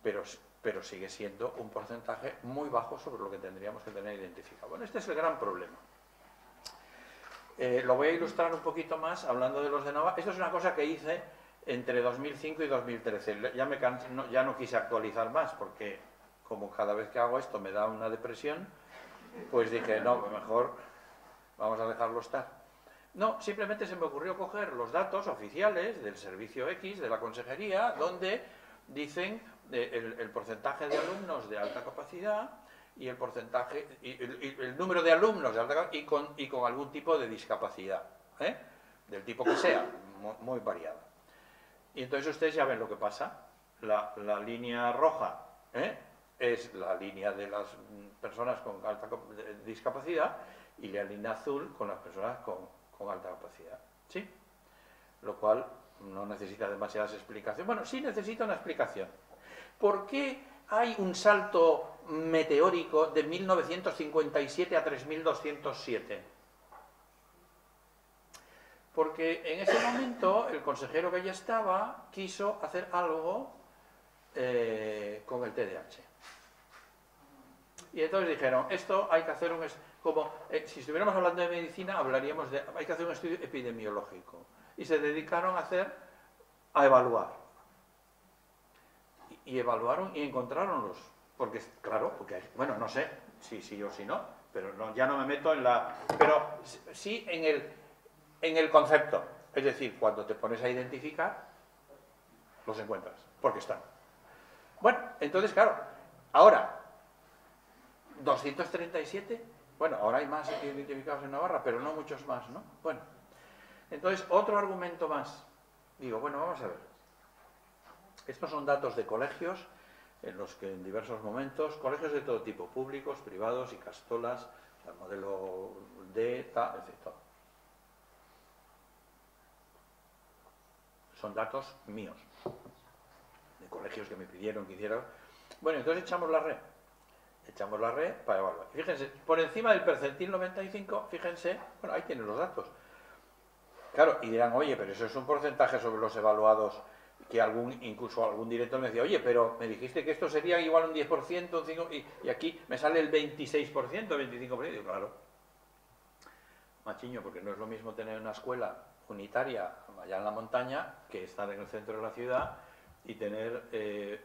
pero, pero sigue siendo un porcentaje muy bajo sobre lo que tendríamos que tener identificado. Bueno, este es el gran problema. Eh, lo voy a ilustrar un poquito más hablando de los de Nova. Esto es una cosa que hice entre 2005 y 2013. Ya, me no, ya no quise actualizar más porque como cada vez que hago esto me da una depresión, pues dije, no, mejor vamos a dejarlo estar. No, simplemente se me ocurrió coger los datos oficiales del servicio X de la consejería, donde dicen eh, el porcentaje de alumnos de alta capacidad, y el porcentaje, y el, número de alumnos de alta y con, y con algún tipo de discapacidad, ¿eh? del tipo que sea, muy, variada. Y entonces ustedes ya ven lo que pasa. La, línea roja ¿eh? es la línea de las personas con alta discapacidad y la línea azul con las personas con, con alta capacidad. ¿Sí? Lo cual no necesita demasiadas explicaciones. Bueno, sí necesita una explicación. ¿Por qué hay un salto meteórico de 1957 a 3207. Porque en ese momento el consejero que ya estaba quiso hacer algo eh, con el TDAH. Y entonces dijeron, esto hay que hacer un... Como eh, si estuviéramos hablando de medicina, hablaríamos de... Hay que hacer un estudio epidemiológico. Y se dedicaron a hacer, a evaluar. Y, evaluaron y encontraron los porque, claro, porque, bueno, no sé si sí o si no, pero no, ya no me meto en la... Pero sí en el, en el concepto. Es decir, cuando te pones a identificar, los encuentras, porque están. Bueno, entonces, claro, ahora, 237, bueno, ahora hay más identificados en Navarra, pero no muchos más, ¿no? Bueno, entonces, otro argumento más. Digo, bueno, vamos a ver. Estos son datos de colegios en los que en diversos momentos, colegios de todo tipo, públicos, privados y castolas, el modelo D, tal, etc. Son datos míos, de colegios que me pidieron que hiciera. Bueno, entonces echamos la red. Echamos la red para evaluar. fíjense, por encima del percentil 95, fíjense, bueno, ahí tienen los datos. Claro, y dirán, oye, pero eso es un porcentaje sobre los evaluados que algún, incluso algún director me decía, oye, pero me dijiste que esto sería igual un 10%, un 5%, y, aquí me sale el 26%, 25%, y claro, machiño, porque no es lo mismo tener una escuela unitaria allá en la montaña que estar en el centro de la ciudad y tener eh,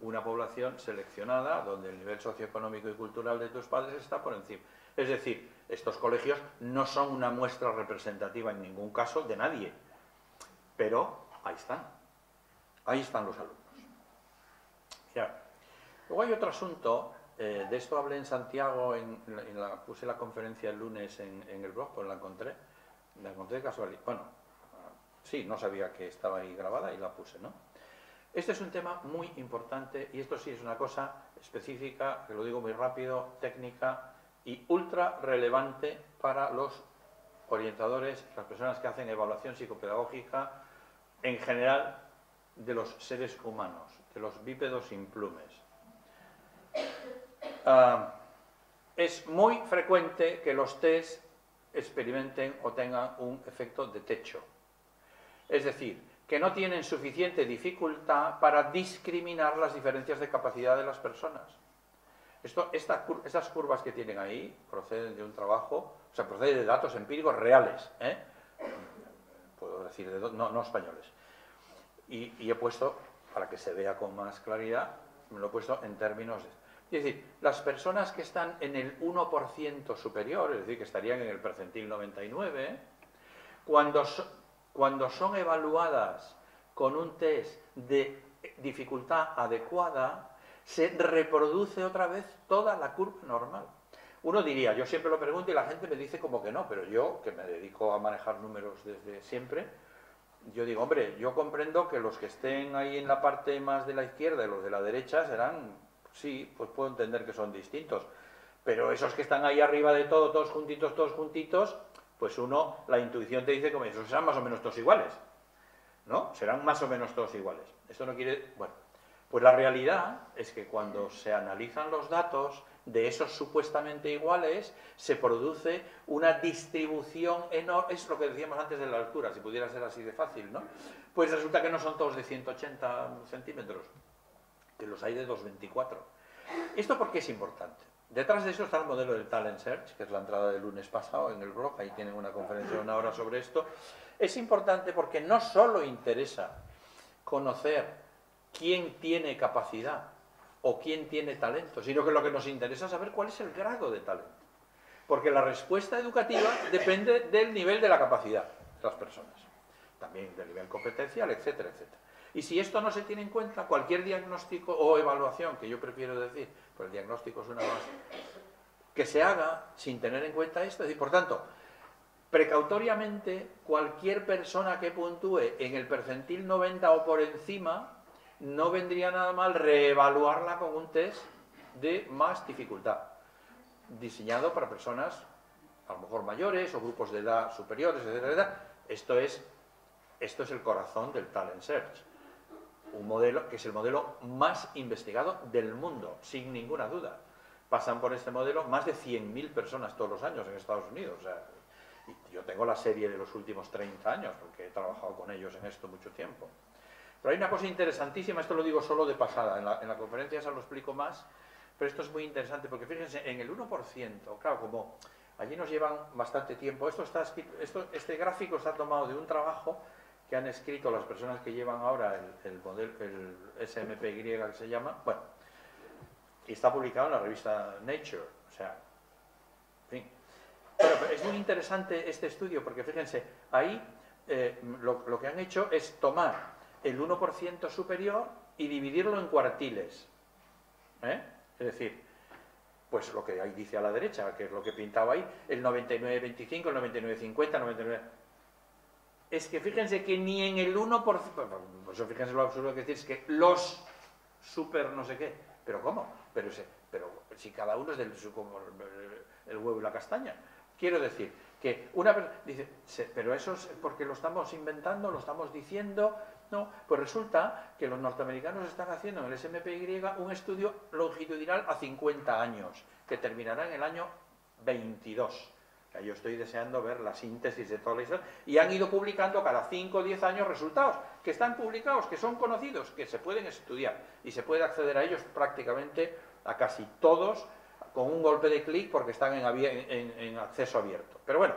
una población seleccionada donde el nivel socioeconómico y cultural de tus padres está por encima. Es decir, estos colegios no son una muestra representativa en ningún caso de nadie, pero ahí están. Ahí están los alumnos. Luego hay otro asunto, eh, de esto hablé en Santiago, en, puse la conferencia el lunes en, el blog, pues la encontré, la encontré casualidad. Bueno, sí, no sabía que estaba ahí grabada y la puse, ¿no? Este es un tema muy importante y esto sí es una cosa específica, que lo digo muy rápido, técnica y ultra relevante para los orientadores, las personas que hacen evaluación psicopedagógica, en general de los seres humanos, de los bípedos sin plumes. Ah, es muy frecuente que los test experimenten o tengan un efecto de techo. Es decir, que no tienen suficiente dificultad para discriminar las diferencias de capacidad de las personas. Esto, estas curvas que tienen ahí proceden de un trabajo, o sea, proceden de datos empíricos reales. ¿eh? puedo decir, de no, no españoles. Y, he puesto, para que se vea con más claridad, me lo he puesto en términos. Es decir, las personas que están en el 1% superior, es decir, que estarían en el percentil 99, cuando, cuando son evaluadas con un test de dificultad adecuada, se reproduce otra vez toda la curva normal. Uno diría, yo siempre lo pregunto y la gente me dice como que no, pero yo, que me dedico a manejar números desde siempre, yo digo, hombre, yo comprendo que los que estén ahí en la parte más de la izquierda y los de la derecha serán, sí, pues puedo entender que son distintos, pero esos que están ahí arriba de todo, todos juntitos, todos juntitos, pues uno, la intuición te dice que serán más o menos todos iguales. ¿No? Serán más o menos todos iguales. Esto no quiere... Bueno, pues la realidad es que cuando se analizan los datos de esos supuestamente iguales, se produce una distribución enorme, es lo que decíamos antes de la altura, si pudiera ser así de fácil, ¿no? Pues resulta que no son todos de 180 centímetros, que los hay de 224. ¿Esto por qué es importante? Detrás de eso está el modelo del Talent Search, que es la entrada del lunes pasado en el blog, ahí tienen una conferencia de una hora sobre esto. Es importante porque no solo interesa conocer quién tiene capacidad o quién tiene talento, sino que lo que nos interesa es saber cuál es el grado de talento. Porque la respuesta educativa depende del nivel de la capacidad de las personas, también del nivel competencial, etcétera, etcétera. Y si esto no se tiene en cuenta, cualquier diagnóstico o evaluación, que yo prefiero decir, pues el diagnóstico es una más, que se haga sin tener en cuenta esto. Es por tanto, precautoriamente, cualquier persona que puntúe en el percentil 90 o por encima, no vendría nada mal reevaluarla con un test de más dificultad, diseñado para personas a lo mejor mayores o grupos de edad superiores, etcétera, Esto es, esto es el corazón del Talent Search un modelo que es el modelo más investigado del mundo, sin ninguna duda. Pasan por este modelo más de 100.000 personas todos los años en Estados Unidos. yo tengo la serie de los últimos 30 años, porque he trabajado con ellos en esto mucho tiempo. Pero hay una cosa interesantísima, esto lo digo solo de pasada, en la, en la conferencia se lo explico más, pero esto es muy interesante, porque fíjense, en el 1%, claro, como allí nos llevan bastante tiempo, esto está esto, este gráfico está tomado de un trabajo que han escrito las personas que llevan ahora el, modelo, el SMPY que se llama, bueno, y está publicado en la revista Nature, o sea, en fin. Pero, es muy interesante este estudio porque fíjense, ahí eh, lo, que han hecho es tomar el 1% superior y dividirlo en cuartiles. ¿eh? Es decir, pues lo que ahí dice a la derecha, que es lo que pintaba ahí, el 99-25, el 99-50, 99 es que fíjense que ni en el 1%, por eso fíjense lo absurdo que decir, es que los super no sé qué, pero ¿cómo? Pero, pero si cada uno es del, como el, huevo y la castaña. Quiero decir que una persona dice, pero eso es porque lo estamos inventando, lo estamos diciendo. No, pues resulta que los norteamericanos están haciendo en el SMPY un estudio longitudinal a 50 años, que terminará en el año 22 yo estoy deseando ver la síntesis de toda la historia. Y han ido publicando cada 5 o 10 años resultados que están publicados, que son conocidos, que se pueden estudiar y se puede acceder a ellos prácticamente a casi todos con un golpe de clic porque están en, acceso abierto. Pero bueno,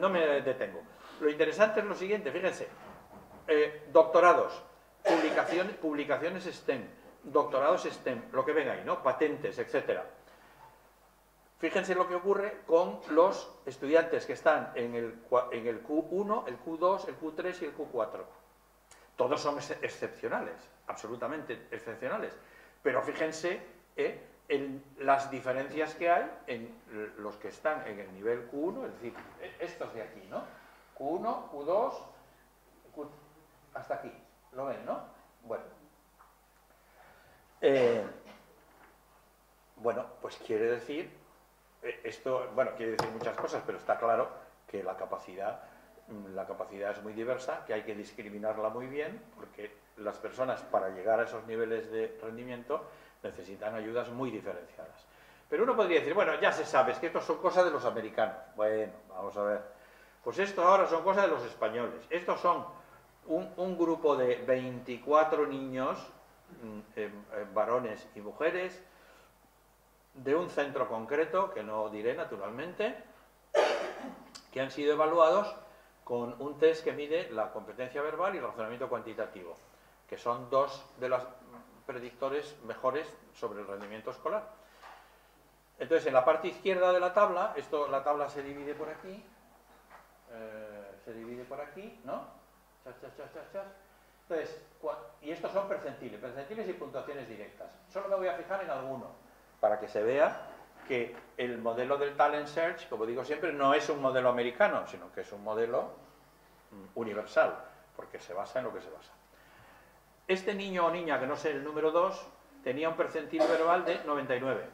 no me detengo. Lo interesante es lo siguiente, fíjense, eh, doctorados, publicaciones, publicaciones STEM, doctorados STEM, lo que ven ahí, ¿no? Patentes, etcétera. Fíjense lo que ocurre con los estudiantes que están en el, en el Q1, el Q2, el Q3 y el Q4. Todos son excepcionales, absolutamente excepcionales. Pero fíjense eh, en las diferencias que hay en los que están en el nivel Q1, es decir, e, estos de aquí, ¿no? Q1, Q2, hasta aquí. ¿Lo ven, no? Bueno. Eh, bueno, pues quiere decir esto, bueno, quiere decir muchas cosas, pero está claro que la capacidad, mm, la capacidad es muy diversa, que hay que discriminarla muy bien, porque las personas para llegar a esos niveles de rendimiento necesitan ayudas muy diferenciadas. Pero uno podría decir, bueno, ya se sabe, es que esto son cosas de los americanos. Bueno, vamos a ver. Pues esto ahora son cosas de los españoles. Estos son un, grupo de 24 niños, mm, eh, eh, varones y mujeres, de un centro concreto, que no diré naturalmente, que han sido evaluados con un test que mide la competencia verbal y el razonamiento cuantitativo, que son dos de los predictores mejores sobre el rendimiento escolar. Entonces, en la parte izquierda de la tabla, esto, la tabla se divide por aquí, eh, se divide por aquí, ¿no? Entonces, y estos son percentiles, percentiles y puntuaciones directas. Solo me voy a fijar en alguno para que se vea que el modelo del Talent Search, como digo siempre, no es un modelo americano, sino que es un modelo mm, universal, porque se basa en lo que se basa. Este niño o niña, que no sé el número 2, tenía un percentil verbal de 99.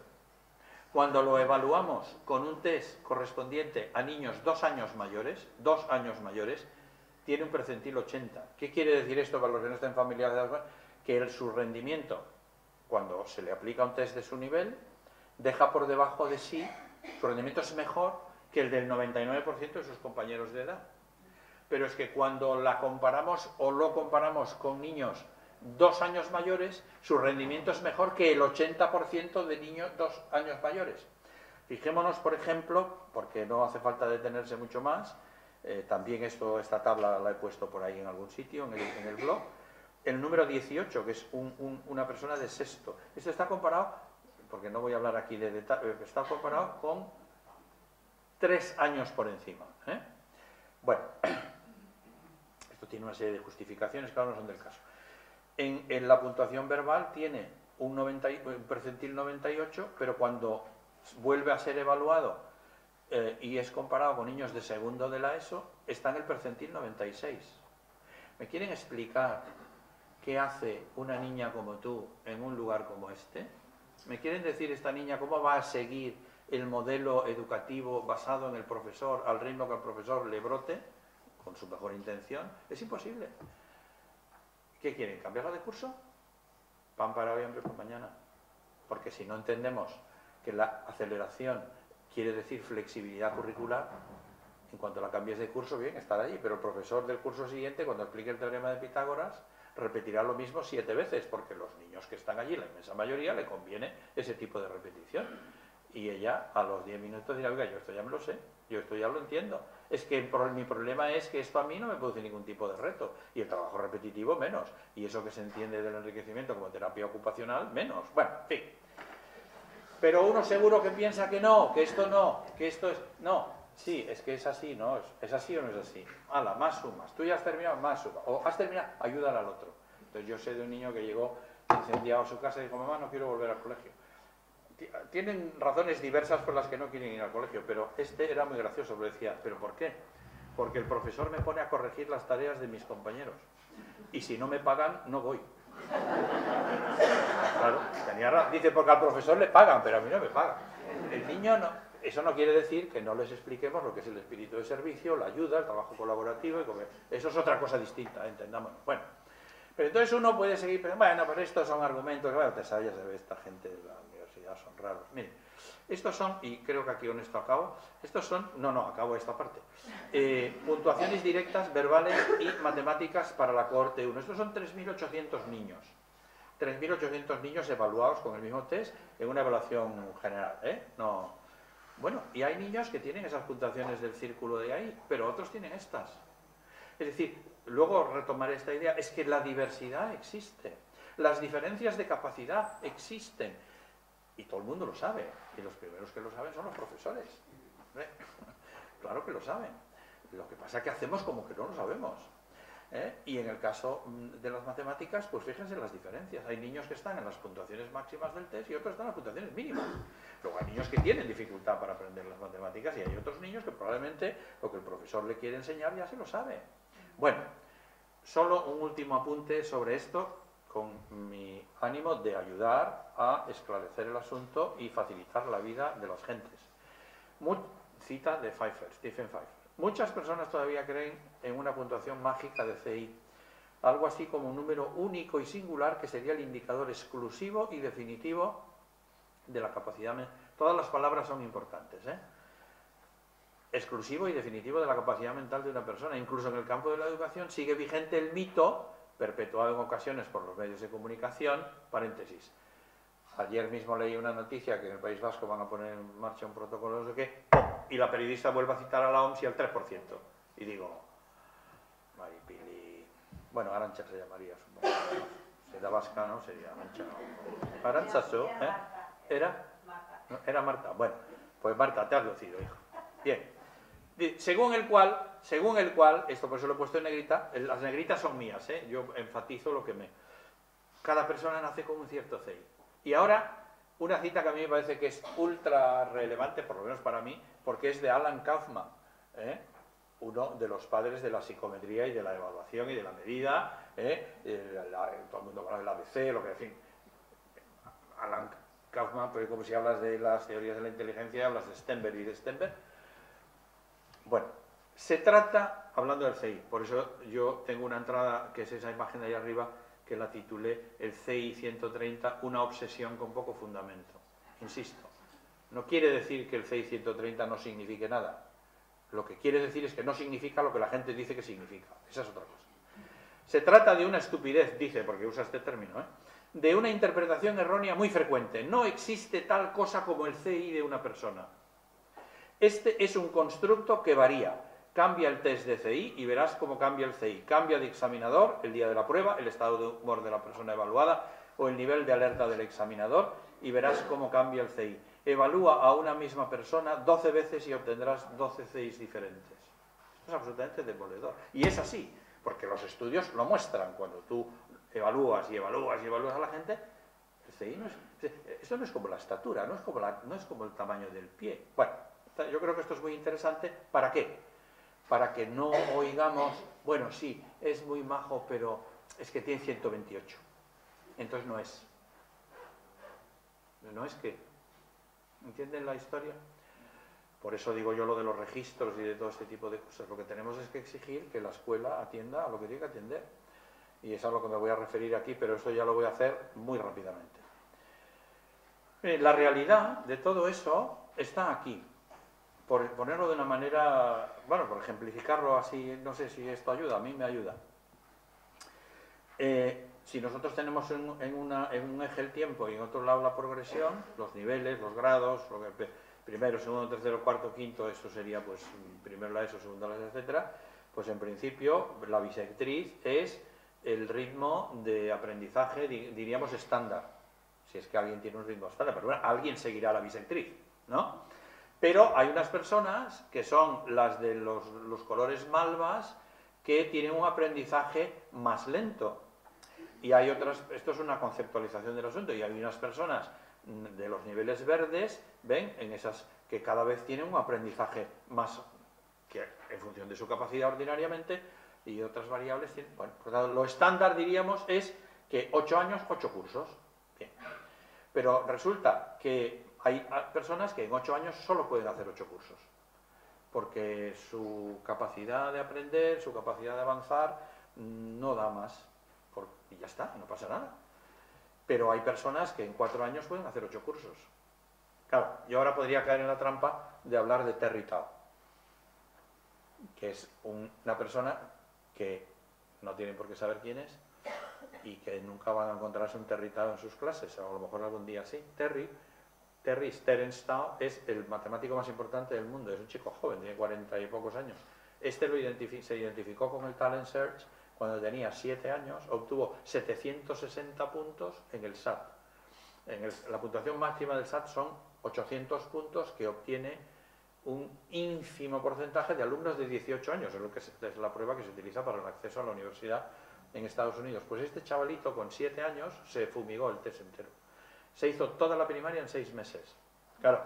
Cuando lo evaluamos con un test correspondiente a niños dos años mayores, dos años mayores, tiene un percentil 80. ¿Qué quiere decir esto para los que no estén familiarizados? Que el, su rendimiento, cuando se le aplica un test de su nivel, deja por debajo de sí, su rendimiento es mejor que el del 99% de sus compañeros de edad. Pero es que cuando la comparamos o lo comparamos con niños dos años mayores, su rendimiento es mejor que el 80% de niños dos años mayores. Fijémonos, por ejemplo, porque no hace falta detenerse mucho más, eh, también esto, esta tabla la he puesto por ahí en algún sitio, en el, blog, el número 18, que es una persona de sexto. Esto está comparado, porque no voy a hablar aquí de detalle, está comparado con tres años por encima. ¿eh? Bueno, [CLEARS THROAT] esto tiene una serie de justificaciones ahora no son del caso en, la puntuación verbal tiene un, 90, percentil 98, pero cuando vuelve a ser evaluado eh, y es comparado con niños de segundo de la ESO, está en el percentil 96. ¿Me quieren explicar qué hace una niña como tú en un lugar como este? ¿Me quieren decir esta niña cómo va a seguir el modelo educativo basado en el profesor al ritmo que el profesor le brote, con su mejor intención? Es imposible. ¿Qué quieren? ¿Cambiarla de curso? Pan para hoy, hambre para mañana. Porque si no entendemos que la aceleración quiere decir flexibilidad curricular, en cuanto la cambies de curso, bien, estará allí, pero el profesor del curso siguiente, cuando explique el teorema de Pitágoras, repetirá lo mismo siete veces, porque los niños que están allí, la inmensa mayoría, le conviene ese tipo de repetición. Y ella a los diez minutos dirá, oiga, yo esto ya me lo sé, yo esto ya lo entiendo. Es que mi problema es que esto a mí no me produce ningún tipo de reto. Y el trabajo repetitivo menos. Y eso que se entiende del enriquecimiento como terapia ocupacional menos. Bueno, en fin. Pero uno seguro que piensa que no, que esto no, que esto es... No, sí, es que es así, ¿no? ¿Es así o no es así? Hala, más sumas. Tú ya has terminado, más sumas. O has terminado, ayúdale al otro. Entonces yo sé de un niño que llegó incendiado a su casa y dijo, mamá, no quiero volver al colegio tienen razones diversas por las que no quieren ir al colegio, pero este era muy gracioso, lo decía, ¿pero por qué? Porque el profesor me pone a corregir las tareas de mis compañeros y si no me pagan, no voy. Claro, tenía Dice, porque al profesor le pagan, pero a mí no me pagan. El niño no. Eso no quiere decir que no les expliquemos lo que es el espíritu de servicio, la ayuda, el trabajo colaborativo y. Eso es otra cosa distinta, entendamos. Bueno, pero entonces uno puede seguir pensando, bueno, pero estos son argumentos, bueno, te sabes de esta gente de la son raros. Miren, estos son, y creo que aquí con esto acabo, estos son, no, no, acabo esta parte, eh, puntuaciones directas, verbales y matemáticas para la cohorte 1. Estos son 3.800 niños. 3.800 niños evaluados con el mismo test en una evaluación general. ¿eh? No. Bueno, y hay niños que tienen esas puntuaciones del círculo de ahí, pero otros tienen estas. Es decir, luego retomar esta idea, es que la diversidad existe, las diferencias de capacidad existen, y todo el mundo lo sabe. Y los primeros que lo saben son los profesores. [LAUGHS] claro que lo saben. Lo que pasa es que hacemos como que no lo sabemos. ¿Eh? Y en el caso mm, de las matemáticas, pues fíjense las diferencias. Hay niños que están en las puntuaciones máximas del test y otros están en las puntuaciones mínimas. Luego hay niños que tienen dificultad para aprender las matemáticas y hay otros niños que probablemente lo que el profesor le quiere enseñar ya se lo sabe. Bueno, solo un último apunte sobre esto con mi ánimo de ayudar a esclarecer el asunto y facilitar la vida de las gentes. cita de Pfeiffer, Stephen Pfeiffer. Muchas personas todavía creen en una puntuación mágica de CI, algo así como un número único y singular que sería el indicador exclusivo y definitivo de la capacidad. Todas las palabras son importantes, ¿eh? Exclusivo y definitivo de la capacidad mental de una persona. Incluso en el campo de la educación sigue vigente el mito perpetuado en ocasiones por los medios de comunicación, paréntesis. Ayer mismo leí una noticia que en el País Vasco van a poner en marcha un protocolo de qué, y la periodista vuelve a citar a la OMS y al 3%. Y digo, Maripili, bueno, Arancha se llamaría, supongo. Sería vasca, ¿no? Sería Arancha. Aranchazo, ¿eh? ¿Era? Era Marta. Bueno, pues Marta, te has lucido, hijo. Bien según el cual, según el cual, esto por eso lo he puesto en negrita, las negritas son mías, ¿eh? yo enfatizo lo que me... Cada persona nace con un cierto CI. Y ahora, una cita que a mí me parece que es ultra relevante, por lo menos para mí, porque es de Alan Kaufman, ¿eh? uno de los padres de la psicometría y de la evaluación y de la medida, ¿eh? todo el mundo habla del ABC, lo que, en fin, Alan Kaufman, pero como si hablas de las teorías de la inteligencia, hablas de Stenberg y de Stenberg. Bueno, se trata, hablando del CI, por eso yo tengo una entrada que es esa imagen de ahí arriba, que la titulé el CI 130, una obsesión con poco fundamento. Insisto, no quiere decir que el CI 130 no signifique nada. Lo que quiere decir es que no significa lo que la gente dice que significa. Esa es otra cosa. Se trata de una estupidez, dice, porque usa este término, ¿eh? de una interpretación errónea muy frecuente. No existe tal cosa como el CI de una persona. Este es un constructo que varía. Cambia el test de CI y verás cómo cambia el CI. Cambia de examinador el día de la prueba, el estado de humor de la persona evaluada o el nivel de alerta del examinador y verás cómo cambia el CI. Evalúa a una misma persona 12 veces y obtendrás 12 CIs diferentes. Esto es absolutamente demoledor. Y es así, porque los estudios lo muestran. Cuando tú evalúas y evalúas y evalúas a la gente, el CI no es, esto no es como la estatura, no es como, no es como el tamaño del pie. Bueno, yo creo que esto es muy interesante. ¿Para qué? Para que no oigamos, bueno, sí, es muy majo, pero es que tiene 128. Entonces no es. No es que. ¿Entienden la historia? Por eso digo yo lo de los registros y de todo este tipo de cosas. Lo que tenemos es que exigir que la escuela atienda a lo que tiene que atender y es a lo que me voy a referir aquí, pero eso ya lo voy a hacer muy rápidamente. La realidad de todo eso está aquí. Por ponerlo de una manera, bueno, por ejemplificarlo así, no sé si esto ayuda, a mí me ayuda. Eh, si nosotros tenemos en, un eje el tiempo y en otro lado la progresión, los niveles, los grados, primero, segundo, tercero, cuarto, quinto, eso sería pues primero la ESO, segundo la ESO, etcétera, pues en principio la bisectriz es el ritmo de aprendizaje, diríamos, estándar. Si es que alguien tiene un ritmo estándar, pero bueno, alguien seguirá la bisectriz, ¿no? Pero hay unas personas que son las de los, los colores malvas que tienen un aprendizaje más lento. Y hay otras, esto es una conceptualización del asunto, y hay unas personas de los niveles verdes, ven, en esas que cada vez tienen un aprendizaje más en función de su capacidad ordinariamente, y otras variables tienen... Bueno, pues lo estándar diríamos es que 8 años, 8 cursos. Bien. Pero resulta que hay personas que en 8 años solo pueden hacer 8 cursos. Porque su capacidad de aprender, su capacidad de avanzar, no da más. y ya está, no pasa nada. Pero hay personas que en 4 años pueden hacer 8 cursos. Claro, yo ahora podría caer en la trampa de hablar de Terry Tao, que es una persona que no tienen por qué saber quién es y que nunca van a encontrarse un Terry Tao en sus clases, o a lo mejor algún día sí. Terry, Terry Terence Tao es el matemático más importante del mundo, es un chico joven, tiene cuarenta y pocos años. Este se identificó con el Talent Search cuando tenía siete años, obtuvo 760 puntos en el SAT. La puntuación máxima del SAT son 800 puntos que obtiene un ínfimo porcentaje de alumnos de 18 años, es, que es la prueba que se utiliza para el acceso a la universidad en Estados Unidos. Pues este chavalito con 7 años se fumigó el test entero. Se hizo toda la primaria en 6 meses. Claro,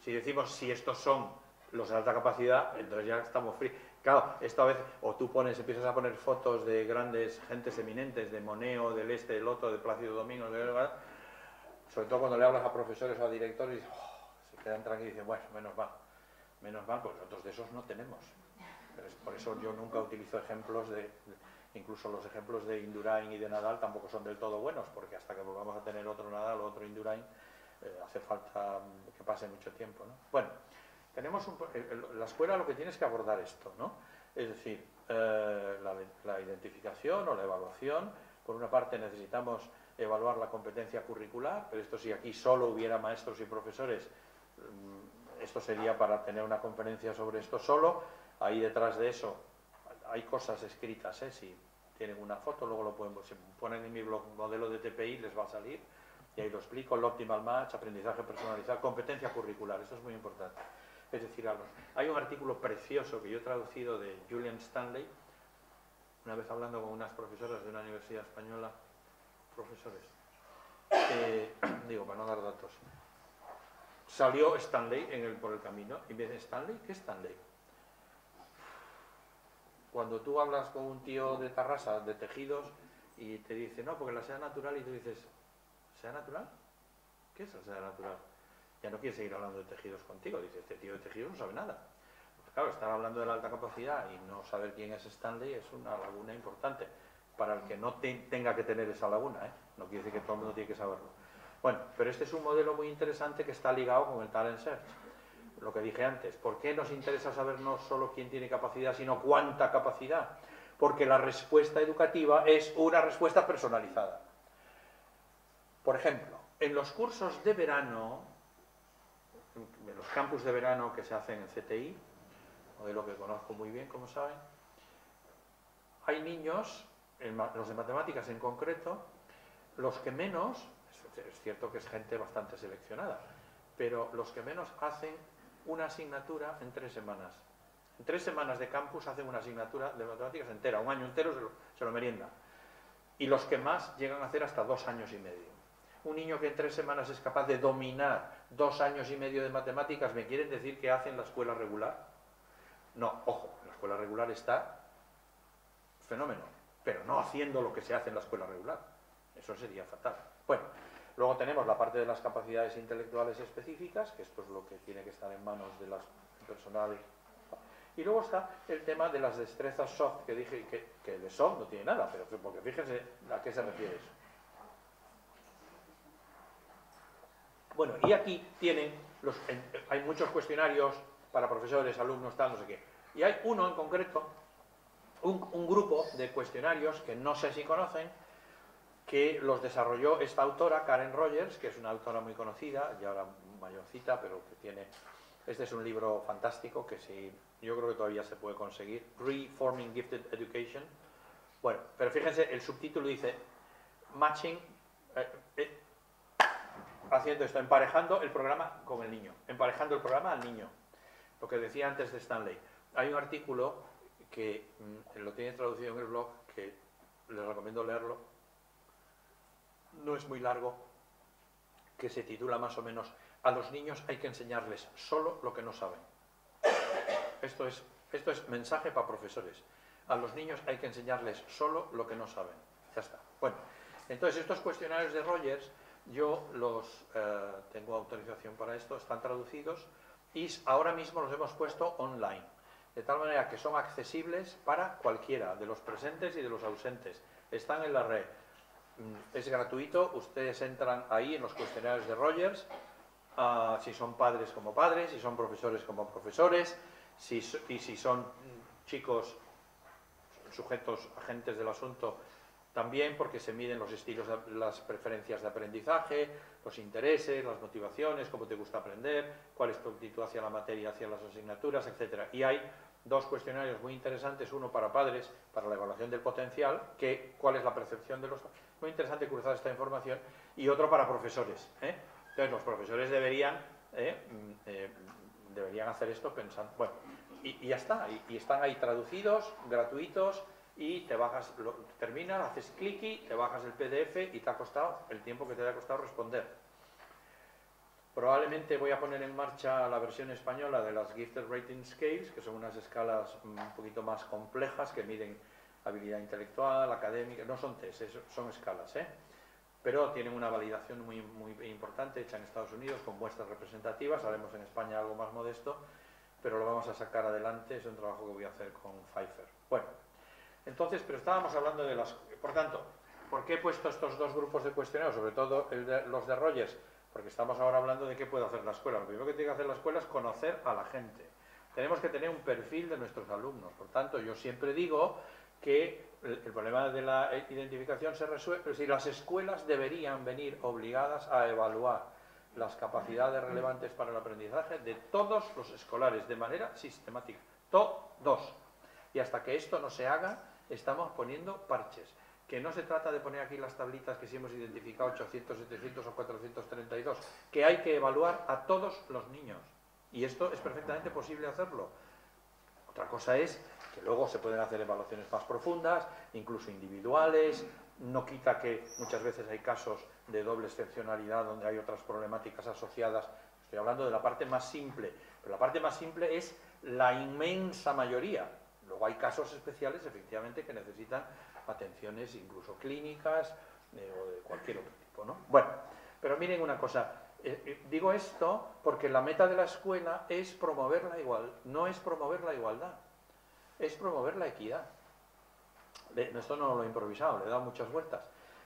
si decimos si estos son los de alta capacidad, entonces ya estamos free. Claro, esta vez, o tú pones, empiezas a poner fotos de grandes gentes eminentes, de Moneo, del Este, del Otro, de Plácido Domingo, de... sobre todo cuando le hablas a profesores o a directores, oh, se quedan tranquilos y dicen, bueno, menos mal Menos mal, pues nosotros de esos no tenemos. por eso yo nunca utilizo ejemplos de, incluso los ejemplos de Indurain y de Nadal tampoco son del todo buenos, porque hasta que volvamos a tener otro Nadal o otro Indurain, eh, hace falta que pase mucho tiempo. ¿no? Bueno, tenemos la escuela lo que tiene es que abordar esto, ¿no? Es decir, eh, la, la, identificación o la evaluación, por una parte necesitamos evaluar la competencia curricular, pero esto si aquí solo hubiera maestros y profesores, mm, esto sería para tener una conferencia sobre esto solo. Ahí detrás de eso hay cosas escritas, ¿eh? si tienen una foto, luego lo pueden poner en mi blog modelo de TPI, les va a salir, y ahí lo explico, el optimal match, aprendizaje personalizado, competencia curricular, esto es muy importante. Es decir, hay un artículo precioso que yo he traducido de Julian Stanley, una vez hablando con unas profesoras de una universidad española, profesores, digo, para no dar datos, salió Stanley en el, por el camino y me dice, ¿Stanley? ¿Qué Stanley? Cuando tú hablas con un tío de Tarrasa, de tejidos, y te dice, no, porque la sea natural, y tú dices, ¿sea natural? ¿Qué es la seda natural? Ya no quiere seguir hablando de tejidos contigo. Dice, este tío de tejidos no sabe nada. Pues claro, estar hablando de la alta capacidad y no saber quién es Stanley es una laguna importante para el que no tenga que tener esa laguna. ¿eh? No quiere decir que todo el mundo tiene que saberlo. Bueno, pero este es un modelo muy interesante que está ligado con el talent search. Lo que dije antes, ¿por qué nos interesa saber no solo quién tiene capacidad, sino cuánta capacidad? Porque la respuesta educativa es una respuesta personalizada. Por ejemplo, en los cursos de verano, en los campus de verano que se hacen en CTI, modelo que conozco muy bien, como saben, hay niños, los de matemáticas en concreto, los que menos, es cierto que es gente bastante seleccionada, pero los que menos hacen una asignatura en tres semanas. En tres semanas de campus hacen una asignatura de matemáticas entera, un año entero se lo, merienda. Y los que más llegan a hacer hasta dos años y medio un niño que en tres semanas es capaz de dominar dos años y medio de matemáticas, ¿me quieren decir que hace en la escuela regular? No, ojo, la escuela regular está fenómeno, pero no haciendo lo que se hace en la escuela regular. Eso sería fatal. Bueno, luego tenemos la parte de las capacidades intelectuales específicas, que esto es lo que tiene que estar en manos de las personales. Y luego está el tema de las destrezas soft, que dije que, que de soft no tiene nada, pero porque fíjense a qué se refiere eso. Bueno, y aquí tienen, los, hay muchos cuestionarios para profesores, alumnos, tal, no sé qué. Y hay uno en concreto, un, grupo de cuestionarios que no sé si conocen, que los desarrolló esta autora, Karen Rogers, que es una autora muy conocida, ya ahora mayorcita, pero que tiene... Este es un libro fantástico que sí, yo creo que todavía se puede conseguir, Reforming Gifted Education. Bueno, pero fíjense, el subtítulo dice Matching... Eh, eh, haciendo esto, emparejando el programa con el niño, emparejando el programa al niño. Lo que decía antes de Stanley. Hay un artículo que mm, lo tiene traducido en el blog, que les recomiendo leerlo. No es muy largo, que se titula más o menos A los niños hay que enseñarles solo lo que no saben. Esto es, esto es mensaje para profesores. A los niños hay que enseñarles solo lo que no saben. Ya está. Bueno, entonces estos cuestionarios de Rogers yo los eh, tengo autorización para esto, están traducidos y ahora mismo los hemos puesto online, de tal manera que son accesibles para cualquiera, de los presentes y de los ausentes. Están en la red. Mm, es gratuito, ustedes entran ahí en los cuestionarios de Rogers, ah, si son padres como padres, si son profesores como profesores, si, y si son chicos sujetos, agentes del asunto, también porque se miden los estilos, las preferencias de aprendizaje, los intereses, las motivaciones, cómo te gusta aprender, cuál es tu actitud hacia la materia, hacia las asignaturas, etc. Y hay dos cuestionarios muy interesantes, uno para padres, para la evaluación del potencial, que cuál es la percepción de los... Muy interesante cruzar esta información, y otro para profesores. ¿eh? Entonces los profesores deberían, ¿eh? Mm, eh, deberían hacer esto pensando... Bueno, y, ya está, y están ahí traducidos, gratuitos, y te bajas, lo, terminas, haces clic y te bajas el PDF y te ha costado el tiempo que te haya costado responder. Probablemente voy a poner en marcha la versión española de las Gifted Rating Scales, que son unas escalas un poquito más complejas que miden habilidad intelectual, académica, no son test, son escalas, ¿eh? pero tienen una validación muy, muy importante hecha en Estados Unidos con muestras representativas, haremos en España algo más modesto, pero lo vamos a sacar adelante, es un trabajo que voy a hacer con Pfeiffer. Bueno, entonces, pero estábamos hablando de las... Por tanto, ¿por qué he puesto estos dos grupos de cuestionarios, sobre todo los de Rogers? Porque estamos ahora hablando de qué puede hacer la escuela. Lo primero que tiene que hacer la escuela es conocer a la gente. Tenemos que tener un perfil de nuestros alumnos. Por tanto, yo siempre digo que el, problema de la identificación se resuelve, si las escuelas deberían venir obligadas a evaluar las capacidades relevantes para el aprendizaje de todos los escolares de manera sistemática. Todos. Y hasta que esto no se haga, estamos poniendo parches. Que no se trata de poner aquí las tablitas que si hemos identificado 800, 700 o 432, que hay que evaluar a todos los niños. Y esto es perfectamente posible hacerlo. Otra cosa es que luego se pueden hacer evaluaciones más profundas, incluso individuales, no quita que muchas veces hay casos de doble excepcionalidad donde hay otras problemáticas asociadas. Estoy hablando de la parte más simple, pero la parte más simple es la inmensa mayoría. Luego hay casos especiales, efectivamente, que necesitan atenciones incluso clínicas eh, o de cualquier otro tipo, ¿no? Bueno, pero miren una cosa, Eh, eh, digo esto porque la meta de la escuela es promover la igualdad, no es promover la igualdad, es promover la equidad. Esto no lo he improvisado, le he dado muchas vueltas.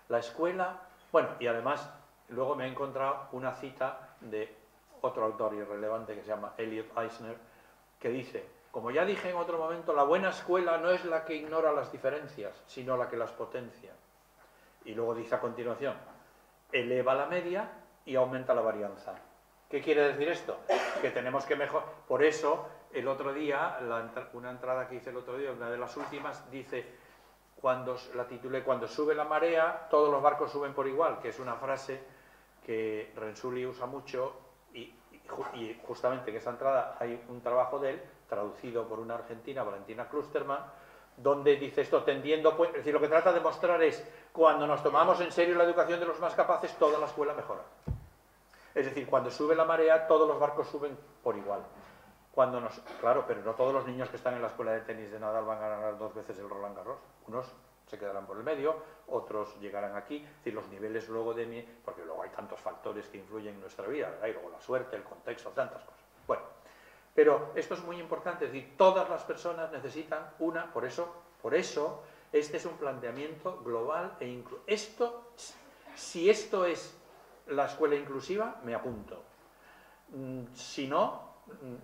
La escuela, bueno, y además luego me he encontrado una cita de otro autor irrelevante que se llama Elliot Eisner, que dice, como ya dije en otro momento, la buena escuela no es la que ignora las diferencias, sino la que las potencia. Y luego dice a continuación, eleva la media y aumenta la varianza. ¿Qué quiere decir esto? Que tenemos que mejorar. Por eso, el otro día, una entrada que hice el otro día, una de las últimas, dice, cuando la titulé Cuando sube la marea, todos los barcos suben por igual, que es una frase que Rensuli usa mucho y, y justamente en esa entrada hay un trabajo de él, traducido por una argentina, Valentina Klusterman, donde dice esto, tendiendo, pues, es decir, lo que trata de mostrar es, cuando nos tomamos en serio la educación de los más capaces, toda la escuela mejora. Es decir, cuando sube la marea, todos los barcos suben por igual. Cuando nos, claro, pero no todos los niños que están en la escuela de tenis de Nadal van a ganar dos veces el Roland Garros. Unos se quedarán por el medio, otros llegarán aquí. Es decir, los niveles luego de mí, porque luego hay tantos factores que influyen en nuestra vida, ¿verdad? Y luego la suerte, el contexto, tantas cosas. Bueno, pero esto es muy importante, es decir, todas las personas necesitan una, por eso, por eso, este es un planteamiento global e inclusivo. Esto, si esto es la escuela inclusiva, me apunto. Mm, si no,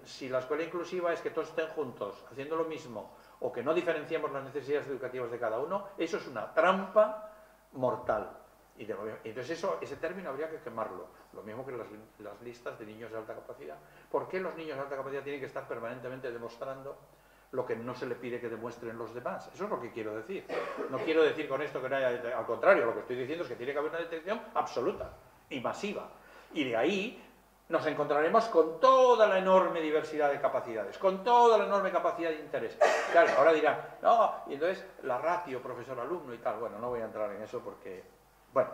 si la escuela inclusiva es que todos estén juntos, haciendo lo mismo, o que no diferenciemos las necesidades educativas de cada uno, eso es una trampa mortal. Y entonces eso, ese término habría que quemarlo, lo mismo que las, las, listas de niños de alta capacidad. ¿Por qué los niños de alta capacidad tienen que estar permanentemente demostrando lo que no se le pide que demuestren los demás? Eso es lo que quiero decir. No quiero decir con esto que no haya, al contrario, lo que estoy diciendo es que tiene que haber una detección absoluta y masiva. Y de ahí nos encontraremos con toda la enorme diversidad de capacidades, con toda la enorme capacidad de interés. Claro, ahora dirán, no, y entonces la ratio profesor-alumno y tal. Bueno, no voy a entrar en eso porque... Bueno,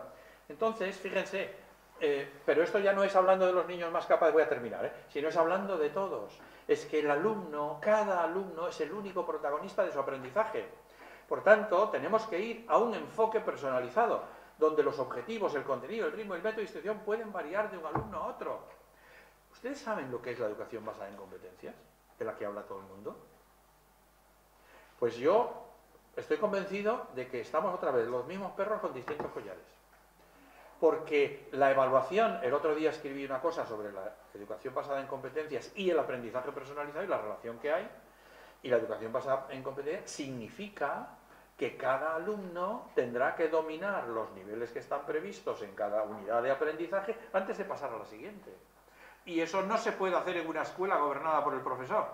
entonces, fíjense, eh, pero esto ya no es hablando de los niños más capaces, voy a terminar, ¿eh? sino es hablando de todos. Es que el alumno, cada alumno es el único protagonista de su aprendizaje. Por tanto, tenemos que ir a un enfoque personalizado, donde los objetivos, el contenido, el ritmo, el método de instrucción pueden variar de un alumno a otro. ¿Ustedes saben lo que es la educación basada en competencias, de la que habla todo el mundo? Pues yo estoy convencido de que estamos otra vez los mismos perros con distintos collares. Porque la evaluación, el otro día escribí una cosa sobre la educación basada en competencias y el aprendizaje personalizado y la relación que hay, y la educación basada en competencias significa que cada alumno tendrá que dominar los niveles que están previstos en cada unidad de aprendizaje antes de pasar a la siguiente. Y eso no se puede hacer en una escuela gobernada por el profesor.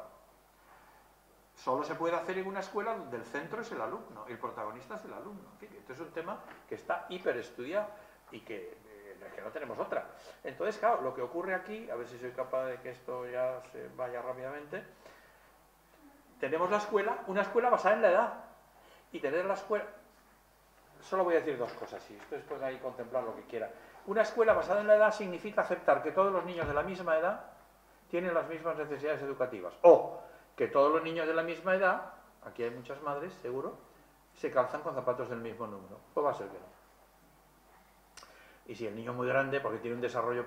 Solo se puede hacer en una escuela donde el centro es el alumno, el protagonista es el alumno. Esto es un tema que está hiper estudiado y que, eh, que no tenemos otra. Entonces, claro, lo que ocurre aquí, a ver si soy capaz de que esto ya se vaya rápidamente, tenemos la escuela, una escuela basada en la edad. Y tener la escuela... Solo voy a decir dos cosas, y ustedes pueden ahí contemplar lo que quieran. Una escuela basada en la edad significa aceptar que todos los niños de la misma edad tienen las mismas necesidades educativas. O que todos los niños de la misma edad, aquí hay muchas madres, seguro, se calzan con zapatos del mismo número. Pues va a ser que no. Y si el niño es muy grande, porque tiene un desarrollo...